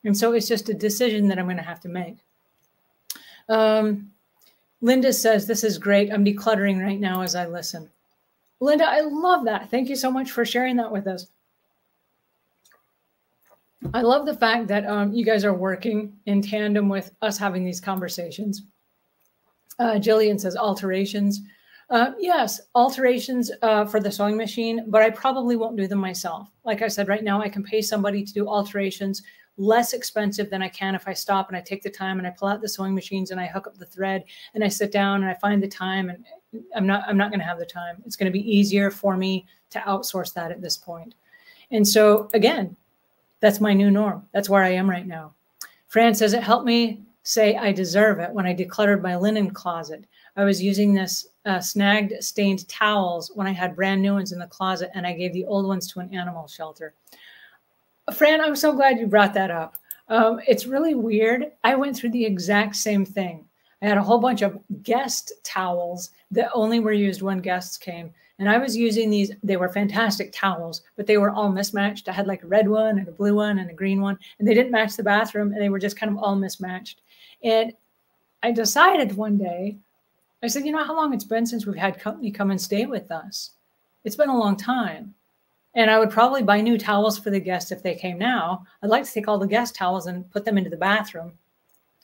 And so it's just a decision that I'm going to have to make. Um, Linda says, This is great. I'm decluttering right now as I listen. Linda, I love that. Thank you so much for sharing that with us. I love the fact that um, you guys are working in tandem with us having these conversations. Uh, Jillian says alterations. Uh, yes, alterations uh, for the sewing machine, but I probably won't do them myself. Like I said, right now I can pay somebody to do alterations less expensive than I can if I stop and I take the time and I pull out the sewing machines and I hook up the thread and I sit down and I find the time and I'm not I'm not going to have the time. It's going to be easier for me to outsource that at this point. And so again, that's my new norm. That's where I am right now. Fran says it helped me say I deserve it when I decluttered my linen closet. I was using this uh, snagged stained towels when I had brand new ones in the closet and I gave the old ones to an animal shelter. Fran, I'm so glad you brought that up. Um, it's really weird. I went through the exact same thing. I had a whole bunch of guest towels that only were used when guests came. And I was using these, they were fantastic towels, but they were all mismatched. I had like a red one and a blue one and a green one, and they didn't match the bathroom and they were just kind of all mismatched. And I decided one day, I said, you know how long it's been since we've had company come and stay with us? It's been a long time. And I would probably buy new towels for the guests if they came now. I'd like to take all the guest towels and put them into the bathroom,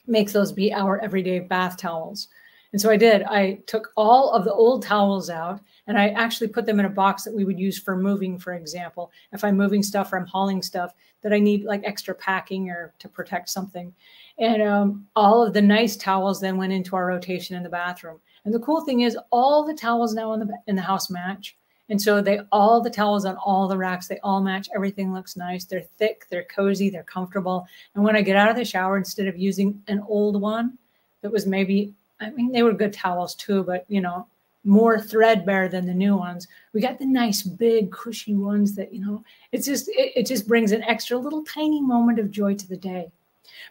make those be our everyday bath towels. And so I did. I took all of the old towels out and I actually put them in a box that we would use for moving, for example. If I'm moving stuff or I'm hauling stuff that I need like extra packing or to protect something. And um, all of the nice towels then went into our rotation in the bathroom. And the cool thing is, all the towels now in the in the house match. And so they all the towels on all the racks, they all match. Everything looks nice. They're thick, they're cozy, they're comfortable. And when I get out of the shower, instead of using an old one that was maybe, I mean, they were good towels too, but you know, more threadbare than the new ones. We got the nice big cushy ones that, you know, it's just it, it just brings an extra little tiny moment of joy to the day.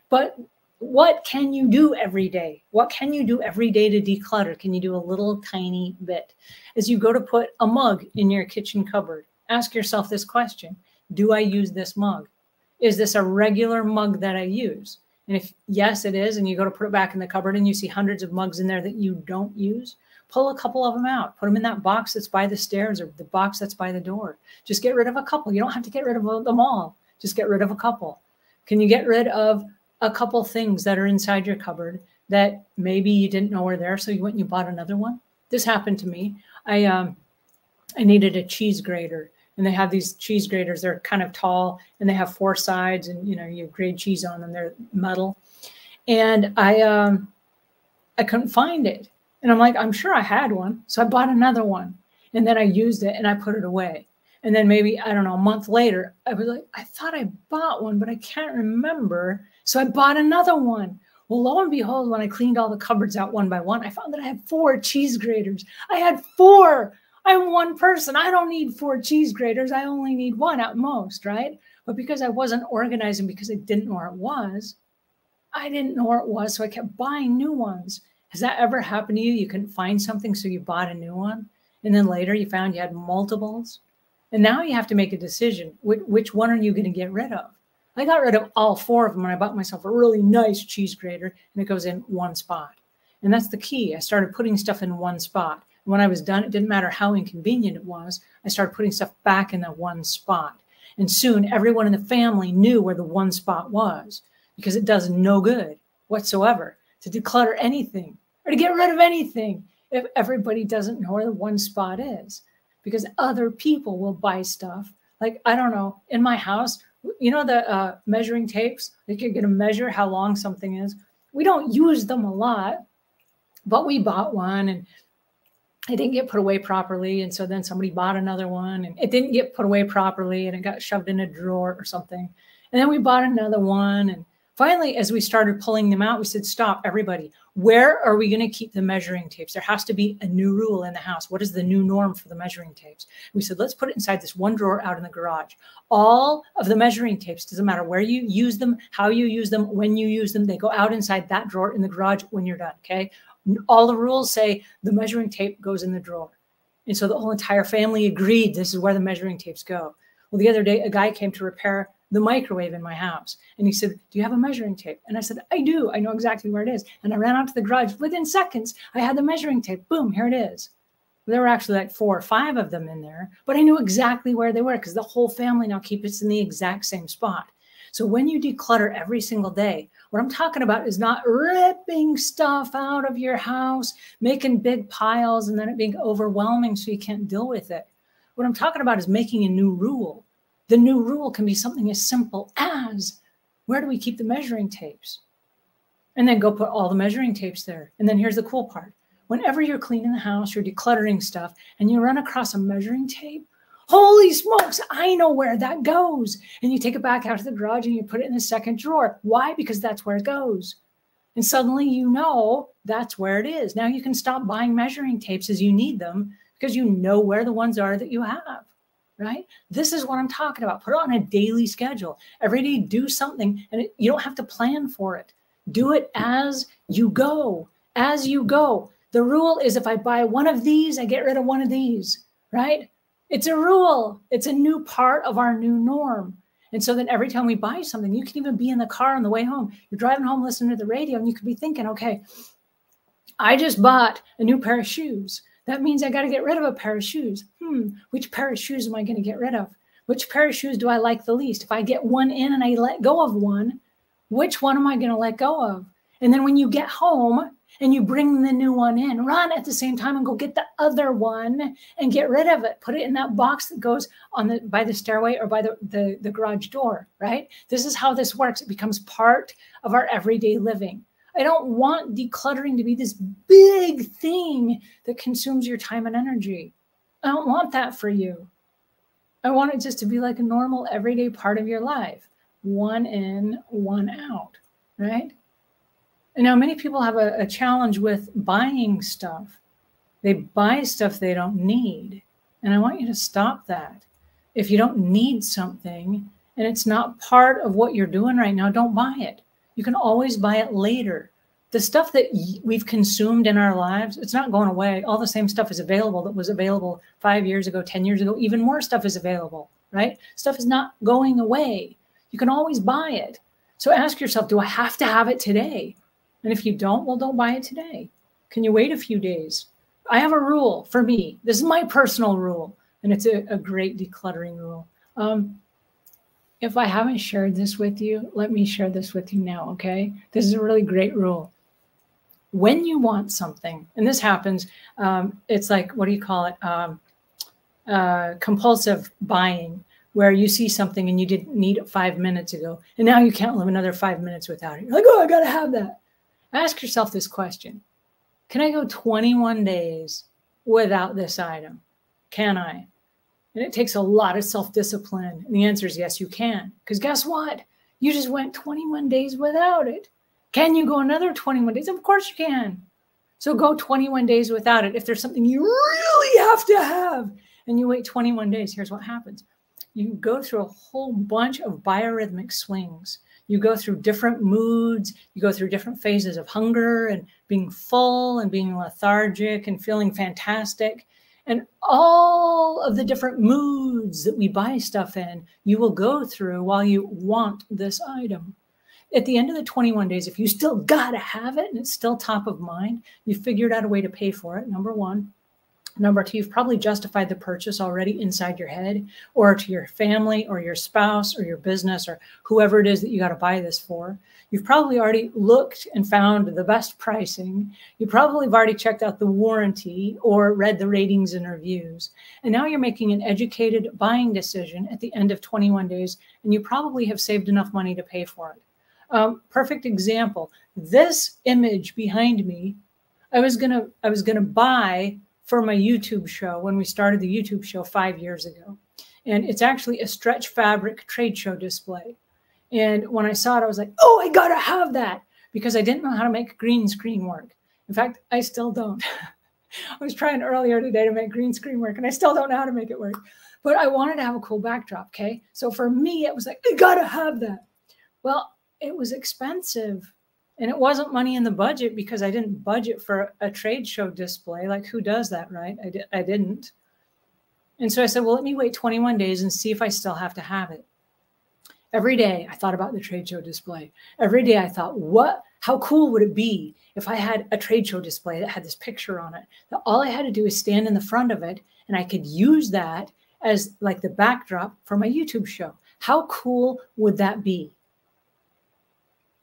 But what can you do every day? What can you do every day to declutter? Can you do a little tiny bit? As you go to put a mug in your kitchen cupboard, ask yourself this question Do I use this mug? Is this a regular mug that I use? And if yes, it is, and you go to put it back in the cupboard and you see hundreds of mugs in there that you don't use, pull a couple of them out, put them in that box that's by the stairs or the box that's by the door. Just get rid of a couple. You don't have to get rid of them all, just get rid of a couple. Can you get rid of a couple things that are inside your cupboard that maybe you didn't know were there, so you went and you bought another one. This happened to me. I um, I needed a cheese grater, and they have these cheese graters. They're kind of tall, and they have four sides, and you know you grate cheese on them. They're metal, and I um, I couldn't find it, and I'm like, I'm sure I had one, so I bought another one, and then I used it and I put it away. And then maybe, I don't know, a month later, I was like, I thought I bought one, but I can't remember. So I bought another one. Well, lo and behold, when I cleaned all the cupboards out one by one, I found that I had four cheese graters. I had four. I'm one person. I don't need four cheese graters. I only need one at most, right? But because I wasn't organizing, because I didn't know where it was, I didn't know where it was. So I kept buying new ones. Has that ever happened to you? You couldn't find something, so you bought a new one. And then later you found you had multiples. And now you have to make a decision. Which, which one are you going to get rid of? I got rid of all four of them when I bought myself a really nice cheese grater and it goes in one spot. And that's the key. I started putting stuff in one spot. And when I was done, it didn't matter how inconvenient it was. I started putting stuff back in that one spot. And soon everyone in the family knew where the one spot was because it does no good whatsoever to declutter anything or to get rid of anything if everybody doesn't know where the one spot is because other people will buy stuff. Like, I don't know, in my house, You know the uh, measuring tapes? Like you're going to measure how long something is. We don't use them a lot, but we bought one and it didn't get put away properly. And so then somebody bought another one and it didn't get put away properly and it got shoved in a drawer or something. And then we bought another one. And finally, as we started pulling them out, we said, Stop, everybody. Where are we going to keep the measuring tapes? There has to be a new rule in the house. What is the new norm for the measuring tapes? We said, Let's put it inside this one drawer out in the garage. All of the measuring tapes, doesn't matter where you use them, how you use them, when you use them, they go out inside that drawer in the garage when you're done. Okay all the rules say the measuring tape goes in the drawer. And so the whole entire family agreed this is where the measuring tapes go. Well, the other day, a guy came to repair the microwave in my house. And he said, Do you have a measuring tape? And I said, I do. I know exactly where it is. And I ran out to the garage. Within seconds, I had the measuring tape. Boom, here it is. There were actually like four or five of them in there, but I knew exactly where they were because the whole family now keeps it in the exact same spot. So when you declutter every single day, what I'm talking about is not ripping stuff out of your house, making big piles, and then it being overwhelming so you can't deal with it. What I'm talking about is making a new rule. The new rule can be something as simple as where do we keep the measuring tapes? And then go put all the measuring tapes there. And then here's the cool part whenever you're cleaning the house, you're decluttering stuff, and you run across a measuring tape, Holy smokes, I know where that goes. And you take it back out of the garage and you put it in the second drawer. Why? Because that's where it goes. And suddenly you know that's where it is. Now you can stop buying measuring tapes as you need them because you know where the ones are that you have, right? This is what I'm talking about. Put it on a daily schedule. Every day, do something, and it, you don't have to plan for it. Do it as you go, as you go. The rule is if I buy one of these, I get rid of one of these, right? It's a rule. It's a new part of our new norm. And so then every time we buy something, you can even be in the car on the way home. You're driving home listening to the radio, and you could be thinking, okay, I just bought a new pair of shoes. That means I got to get rid of a pair of shoes. Hmm, which pair of shoes am I going to get rid of? Which pair of shoes do I like the least? If I get one in and I let go of one, which one am I going to let go of? And then when you get home, and you bring the new one in, run at the same time and go get the other one and get rid of it. Put it in that box that goes on the by the stairway or by the, the, the garage door, right? This is how this works. It becomes part of our everyday living. I don't want decluttering to be this big thing that consumes your time and energy. I don't want that for you. I want it just to be like a normal everyday part of your life. One in, one out, right? And now many people have a, a challenge with buying stuff. They buy stuff they don't need. And I want you to stop that. If you don't need something and it's not part of what you're doing right now, don't buy it. You can always buy it later. The stuff that we've consumed in our lives, it's not going away. All the same stuff is available that was available five years ago, 10 years ago. Even more stuff is available, right? Stuff is not going away. You can always buy it. So ask yourself, do I have to have it today? And if you don't, well, don't buy it today. Can you wait a few days? I have a rule for me. This is my personal rule, and it's a, a great decluttering rule. Um, if I haven't shared this with you, let me share this with you now, okay? This is a really great rule. When you want something, and this happens, um, it's like, what do you call it? Um, uh, compulsive buying, where you see something and you didn't need it five minutes ago, and now you can't live another five minutes without it. You're like, oh, I got to have that. Ask yourself this question Can I go 21 days without this item? Can I? And it takes a lot of self discipline. And the answer is yes, you can. Because guess what? You just went 21 days without it. Can you go another 21 days? Of course you can. So go 21 days without it. If there's something you really have to have and you wait 21 days, here's what happens you go through a whole bunch of biorhythmic swings you go through different moods you go through different phases of hunger and being full and being lethargic and feeling fantastic and all of the different moods that we buy stuff in you will go through while you want this item. At the end of the 21 days if you still got to have it and it's still top of mind you figured out a way to pay for it number one Number two, you've probably justified the purchase already inside your head or to your family or your spouse or your business or whoever it is that you got to buy this for. You've probably already looked and found the best pricing. You probably have already checked out the warranty or read the ratings and reviews. And now you're making an educated buying decision at the end of 21 days, and you probably have saved enough money to pay for it. Um, perfect example. This image behind me, I was gonna I was gonna buy for my YouTube show when we started the YouTube show five years ago, and it's actually a stretch fabric trade show display. And when I saw it, I was like, oh, I gotta have that because I didn't know how to make green screen work. In fact, I still don't. I was trying earlier today to make green screen work and I still don't know how to make it work. But I wanted to have a cool backdrop. Okay. So for me, it was like, I gotta have that. Well, it was expensive and it wasn't money in the budget because I didn't budget for a trade show display. Like who does that, right? I, di- I didn't. And so I said, well, let me wait 21 days and see if I still have to have it. Every day I thought about the trade show display. Every day I thought, what, how cool would it be if I had a trade show display that had this picture on it? That all I had to do is stand in the front of it and I could use that as like the backdrop for my YouTube show. How cool would that be?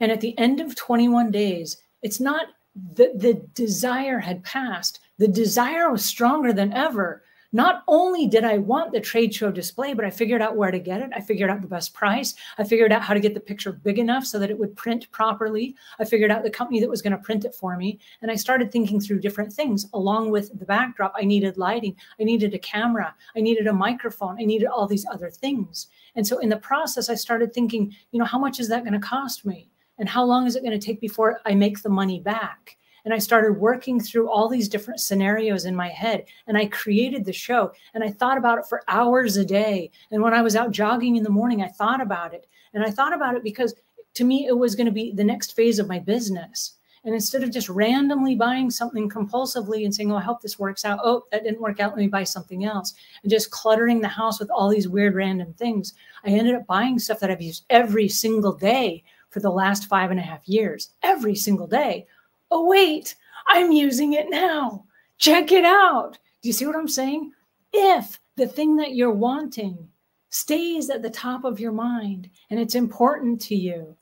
And at the end of 21 days, it's not that the desire had passed. The desire was stronger than ever not only did I want the trade show display, but I figured out where to get it. I figured out the best price. I figured out how to get the picture big enough so that it would print properly. I figured out the company that was going to print it for me. And I started thinking through different things along with the backdrop. I needed lighting. I needed a camera. I needed a microphone. I needed all these other things. And so in the process, I started thinking, you know, how much is that going to cost me? And how long is it going to take before I make the money back? And I started working through all these different scenarios in my head. And I created the show and I thought about it for hours a day. And when I was out jogging in the morning, I thought about it. And I thought about it because to me, it was going to be the next phase of my business. And instead of just randomly buying something compulsively and saying, oh, I hope this works out. Oh, that didn't work out. Let me buy something else. And just cluttering the house with all these weird random things, I ended up buying stuff that I've used every single day for the last five and a half years, every single day oh, wait, I'm using it now. Check it out. Do you see what I'm saying? If the thing that you're wanting stays at the top of your mind and it's important to you,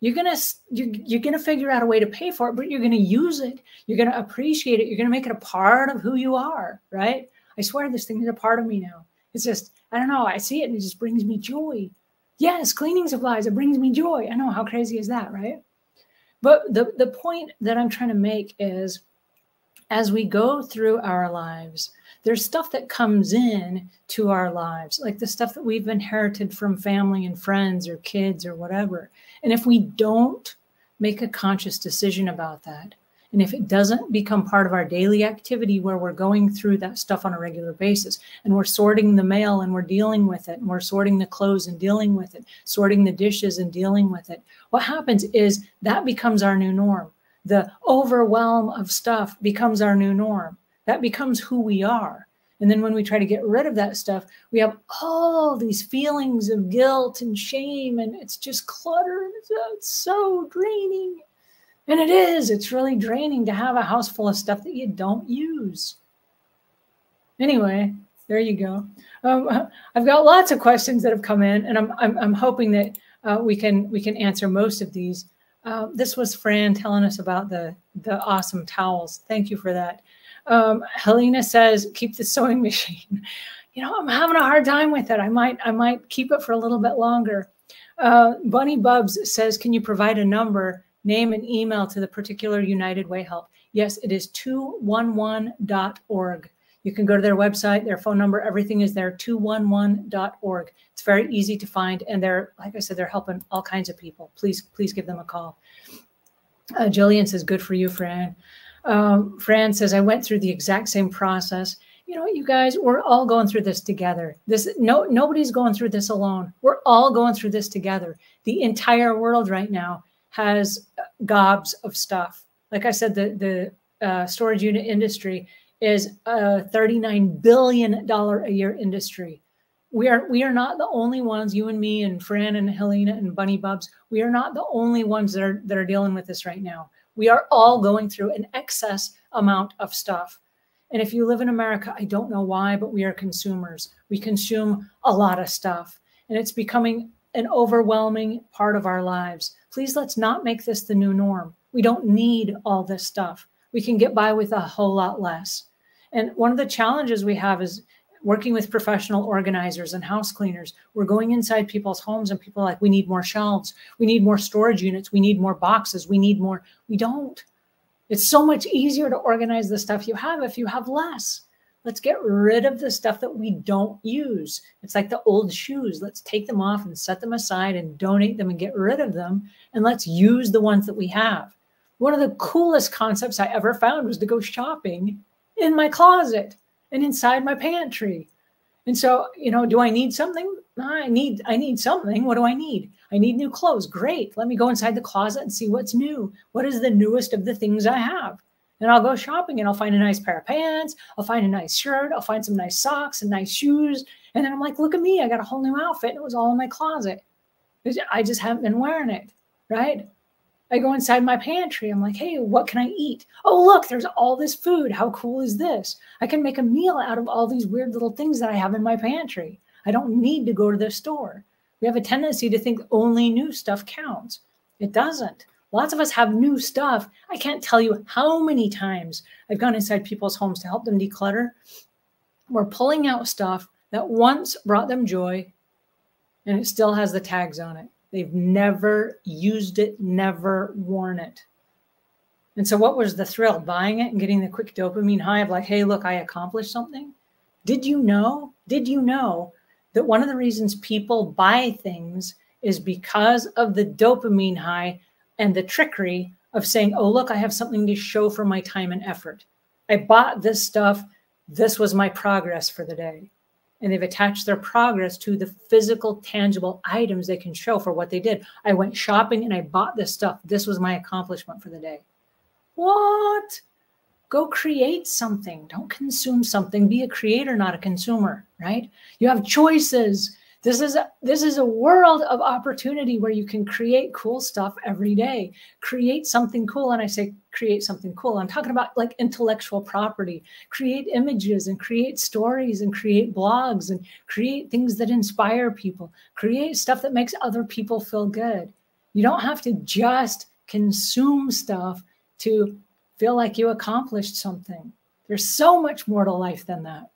you're gonna you're, you're gonna figure out a way to pay for it, but you're gonna use it. You're gonna appreciate it. You're gonna make it a part of who you are, right? I swear this thing is a part of me now. It's just I don't know. I see it and it just brings me joy. Yes, cleaning supplies. It brings me joy. I know how crazy is that, right? But the, the point that I'm trying to make is as we go through our lives, there's stuff that comes in to our lives, like the stuff that we've inherited from family and friends or kids or whatever. And if we don't make a conscious decision about that, and if it doesn't become part of our daily activity where we're going through that stuff on a regular basis and we're sorting the mail and we're dealing with it and we're sorting the clothes and dealing with it, sorting the dishes and dealing with it, what happens is that becomes our new norm. The overwhelm of stuff becomes our new norm. That becomes who we are. And then when we try to get rid of that stuff, we have all these feelings of guilt and shame, and it's just clutter. It's so draining. And it is, it's really draining to have a house full of stuff that you don't use. Anyway, there you go. Um, I've got lots of questions that have come in, and I'm, I'm, I'm hoping that uh, we can we can answer most of these. Uh, this was Fran telling us about the the awesome towels. Thank you for that. Um, Helena says, keep the sewing machine. you know, I'm having a hard time with it. I might I might keep it for a little bit longer. Uh, Bunny Bubs says, can you provide a number name and email to the particular United Way help. Yes, it is 211.org. You can go to their website, their phone number, everything is there, 211.org. It's very easy to find. And they're, like I said, they're helping all kinds of people. Please, please give them a call. Uh, Jillian says, good for you, Fran. Um, Fran says, I went through the exact same process. You know what, you guys, we're all going through this together. This no nobody's going through this alone. We're all going through this together. The entire world right now has gobs of stuff. Like I said, the, the uh, storage unit industry is a $39 billion a year industry. We are, we are not the only ones, you and me and Fran and Helena and Bunny Bubs, we are not the only ones that are, that are dealing with this right now. We are all going through an excess amount of stuff. And if you live in America, I don't know why, but we are consumers. We consume a lot of stuff, and it's becoming an overwhelming part of our lives. Please let's not make this the new norm. We don't need all this stuff. We can get by with a whole lot less. And one of the challenges we have is working with professional organizers and house cleaners. We're going inside people's homes and people are like, we need more shelves. We need more storage units. We need more boxes. We need more. We don't. It's so much easier to organize the stuff you have if you have less. Let's get rid of the stuff that we don't use. It's like the old shoes. Let's take them off and set them aside and donate them and get rid of them. And let's use the ones that we have. One of the coolest concepts I ever found was to go shopping in my closet and inside my pantry. And so, you know, do I need something? I need I need something. What do I need? I need new clothes. Great. Let me go inside the closet and see what's new. What is the newest of the things I have? And I'll go shopping and I'll find a nice pair of pants. I'll find a nice shirt. I'll find some nice socks and nice shoes. And then I'm like, look at me. I got a whole new outfit. It was all in my closet. I just haven't been wearing it. Right. I go inside my pantry. I'm like, hey, what can I eat? Oh, look, there's all this food. How cool is this? I can make a meal out of all these weird little things that I have in my pantry. I don't need to go to the store. We have a tendency to think only new stuff counts. It doesn't. Lots of us have new stuff. I can't tell you how many times I've gone inside people's homes to help them declutter. We're pulling out stuff that once brought them joy and it still has the tags on it. They've never used it, never worn it. And so, what was the thrill? Buying it and getting the quick dopamine high of like, hey, look, I accomplished something? Did you know? Did you know that one of the reasons people buy things is because of the dopamine high and the trickery of saying, oh, look, I have something to show for my time and effort. I bought this stuff. This was my progress for the day and they've attached their progress to the physical, tangible items they can show for what they did. I went shopping and I bought this stuff. This was my accomplishment for the day. What? Go create something. Don't consume something. Be a creator, not a consumer, right? You have choices. This is a, this is a world of opportunity where you can create cool stuff every day. Create something cool, and I say create something cool. I'm talking about like intellectual property. Create images and create stories and create blogs and create things that inspire people. Create stuff that makes other people feel good. You don't have to just consume stuff to feel like you accomplished something. There's so much more to life than that.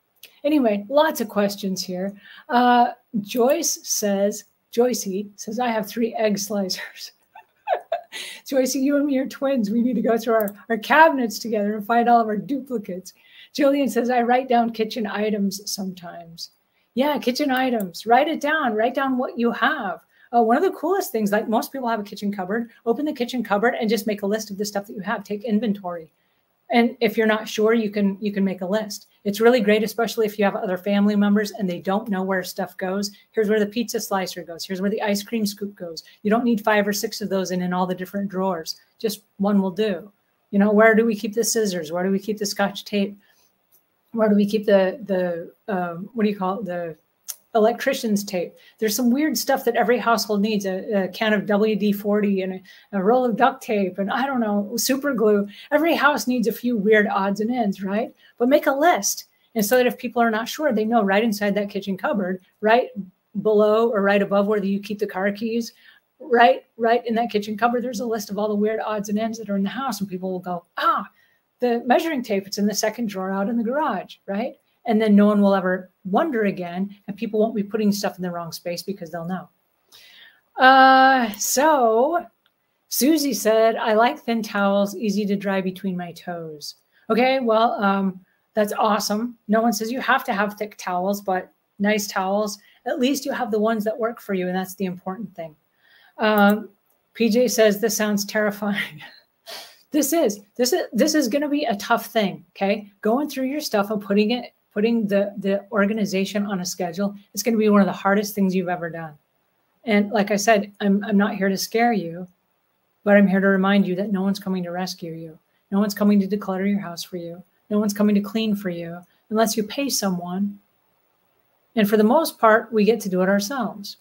Anyway, lots of questions here. Uh, Joyce says, Joycey says, I have three egg slicers. Joycey, you and me are twins. We need to go through our, our cabinets together and find all of our duplicates. Julian says, I write down kitchen items sometimes. Yeah, kitchen items. Write it down. Write down what you have. Uh, one of the coolest things, like most people have a kitchen cupboard, open the kitchen cupboard and just make a list of the stuff that you have. Take inventory. And if you're not sure, you can you can make a list. It's really great, especially if you have other family members and they don't know where stuff goes. Here's where the pizza slicer goes. Here's where the ice cream scoop goes. You don't need five or six of those in, in all the different drawers. Just one will do. You know, where do we keep the scissors? Where do we keep the scotch tape? Where do we keep the the um, what do you call it? The electrician's tape. There's some weird stuff that every household needs a, a can of WD 40 and a, a, roll of duct tape and I don't know, super glue. Every house needs a few weird odds and ends, right? But make a list. And so that if people are not sure, they know right inside that kitchen cupboard, right below or right above where you keep the car keys, right, right in that kitchen cupboard, there's a list of all the weird odds and ends that are in the house. And people will go, ah, the measuring tape, it's in the second drawer out in the garage, right? And then no one will ever wonder again and people won't be putting stuff in the wrong space because they'll know. Uh, so susie said i like thin towels easy to dry between my toes. Okay well um, that's awesome. No one says you have to have thick towels but nice towels at least you have the ones that work for you and that's the important thing. Um, pj says this sounds terrifying. This is this is this is going to be a tough thing okay? Going through your stuff and putting it putting the the organization on a schedule is going to be one of the hardest things you've ever done. And like i said i'm i'm not here to scare you but i'm here to remind you that no one's coming to rescue you. No one's coming to declutter your house for you. No one's coming to clean for you unless you pay someone. And for the most part we get to do it ourselves.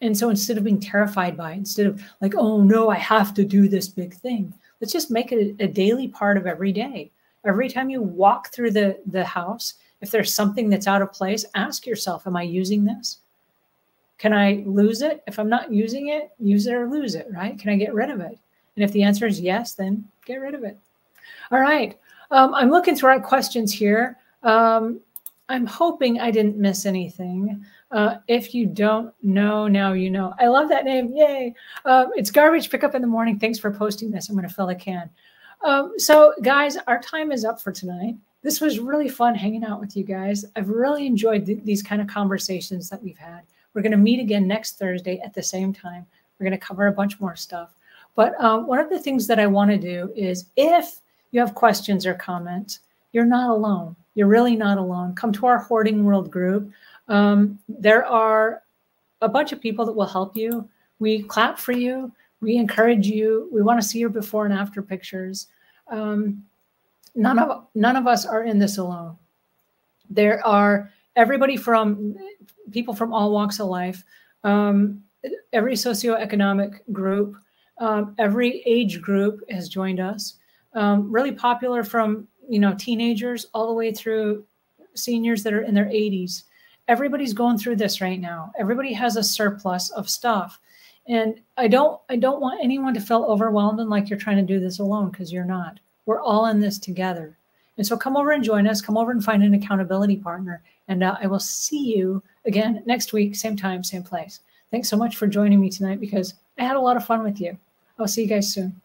And so instead of being terrified by it instead of like oh no i have to do this big thing let's just make it a, a daily part of every day. Every time you walk through the, the house, if there's something that's out of place, ask yourself, am I using this? Can I lose it? If I'm not using it, use it or lose it, right? Can I get rid of it? And if the answer is yes, then get rid of it. All right. Um, I'm looking through our questions here. Um, I'm hoping I didn't miss anything. Uh, if you don't know, now you know. I love that name. Yay. Uh, it's garbage pickup in the morning. Thanks for posting this. I'm going to fill a can. Um, so, guys, our time is up for tonight. This was really fun hanging out with you guys. I've really enjoyed th these kind of conversations that we've had. We're going to meet again next Thursday at the same time. We're going to cover a bunch more stuff. But um, one of the things that I want to do is if you have questions or comments, you're not alone. You're really not alone. Come to our Hoarding World group. Um, there are a bunch of people that will help you. We clap for you. We encourage you. We want to see your before and after pictures. Um, none of none of us are in this alone. There are everybody from people from all walks of life, um, every socioeconomic group, um, every age group has joined us. Um, really popular from you know teenagers all the way through seniors that are in their 80s. Everybody's going through this right now. Everybody has a surplus of stuff. And I don't I don't want anyone to feel overwhelmed and like you're trying to do this alone because you're not. We're all in this together. And so come over and join us. Come over and find an accountability partner. And uh, I will see you again next week, same time, same place. Thanks so much for joining me tonight because I had a lot of fun with you. I'll see you guys soon.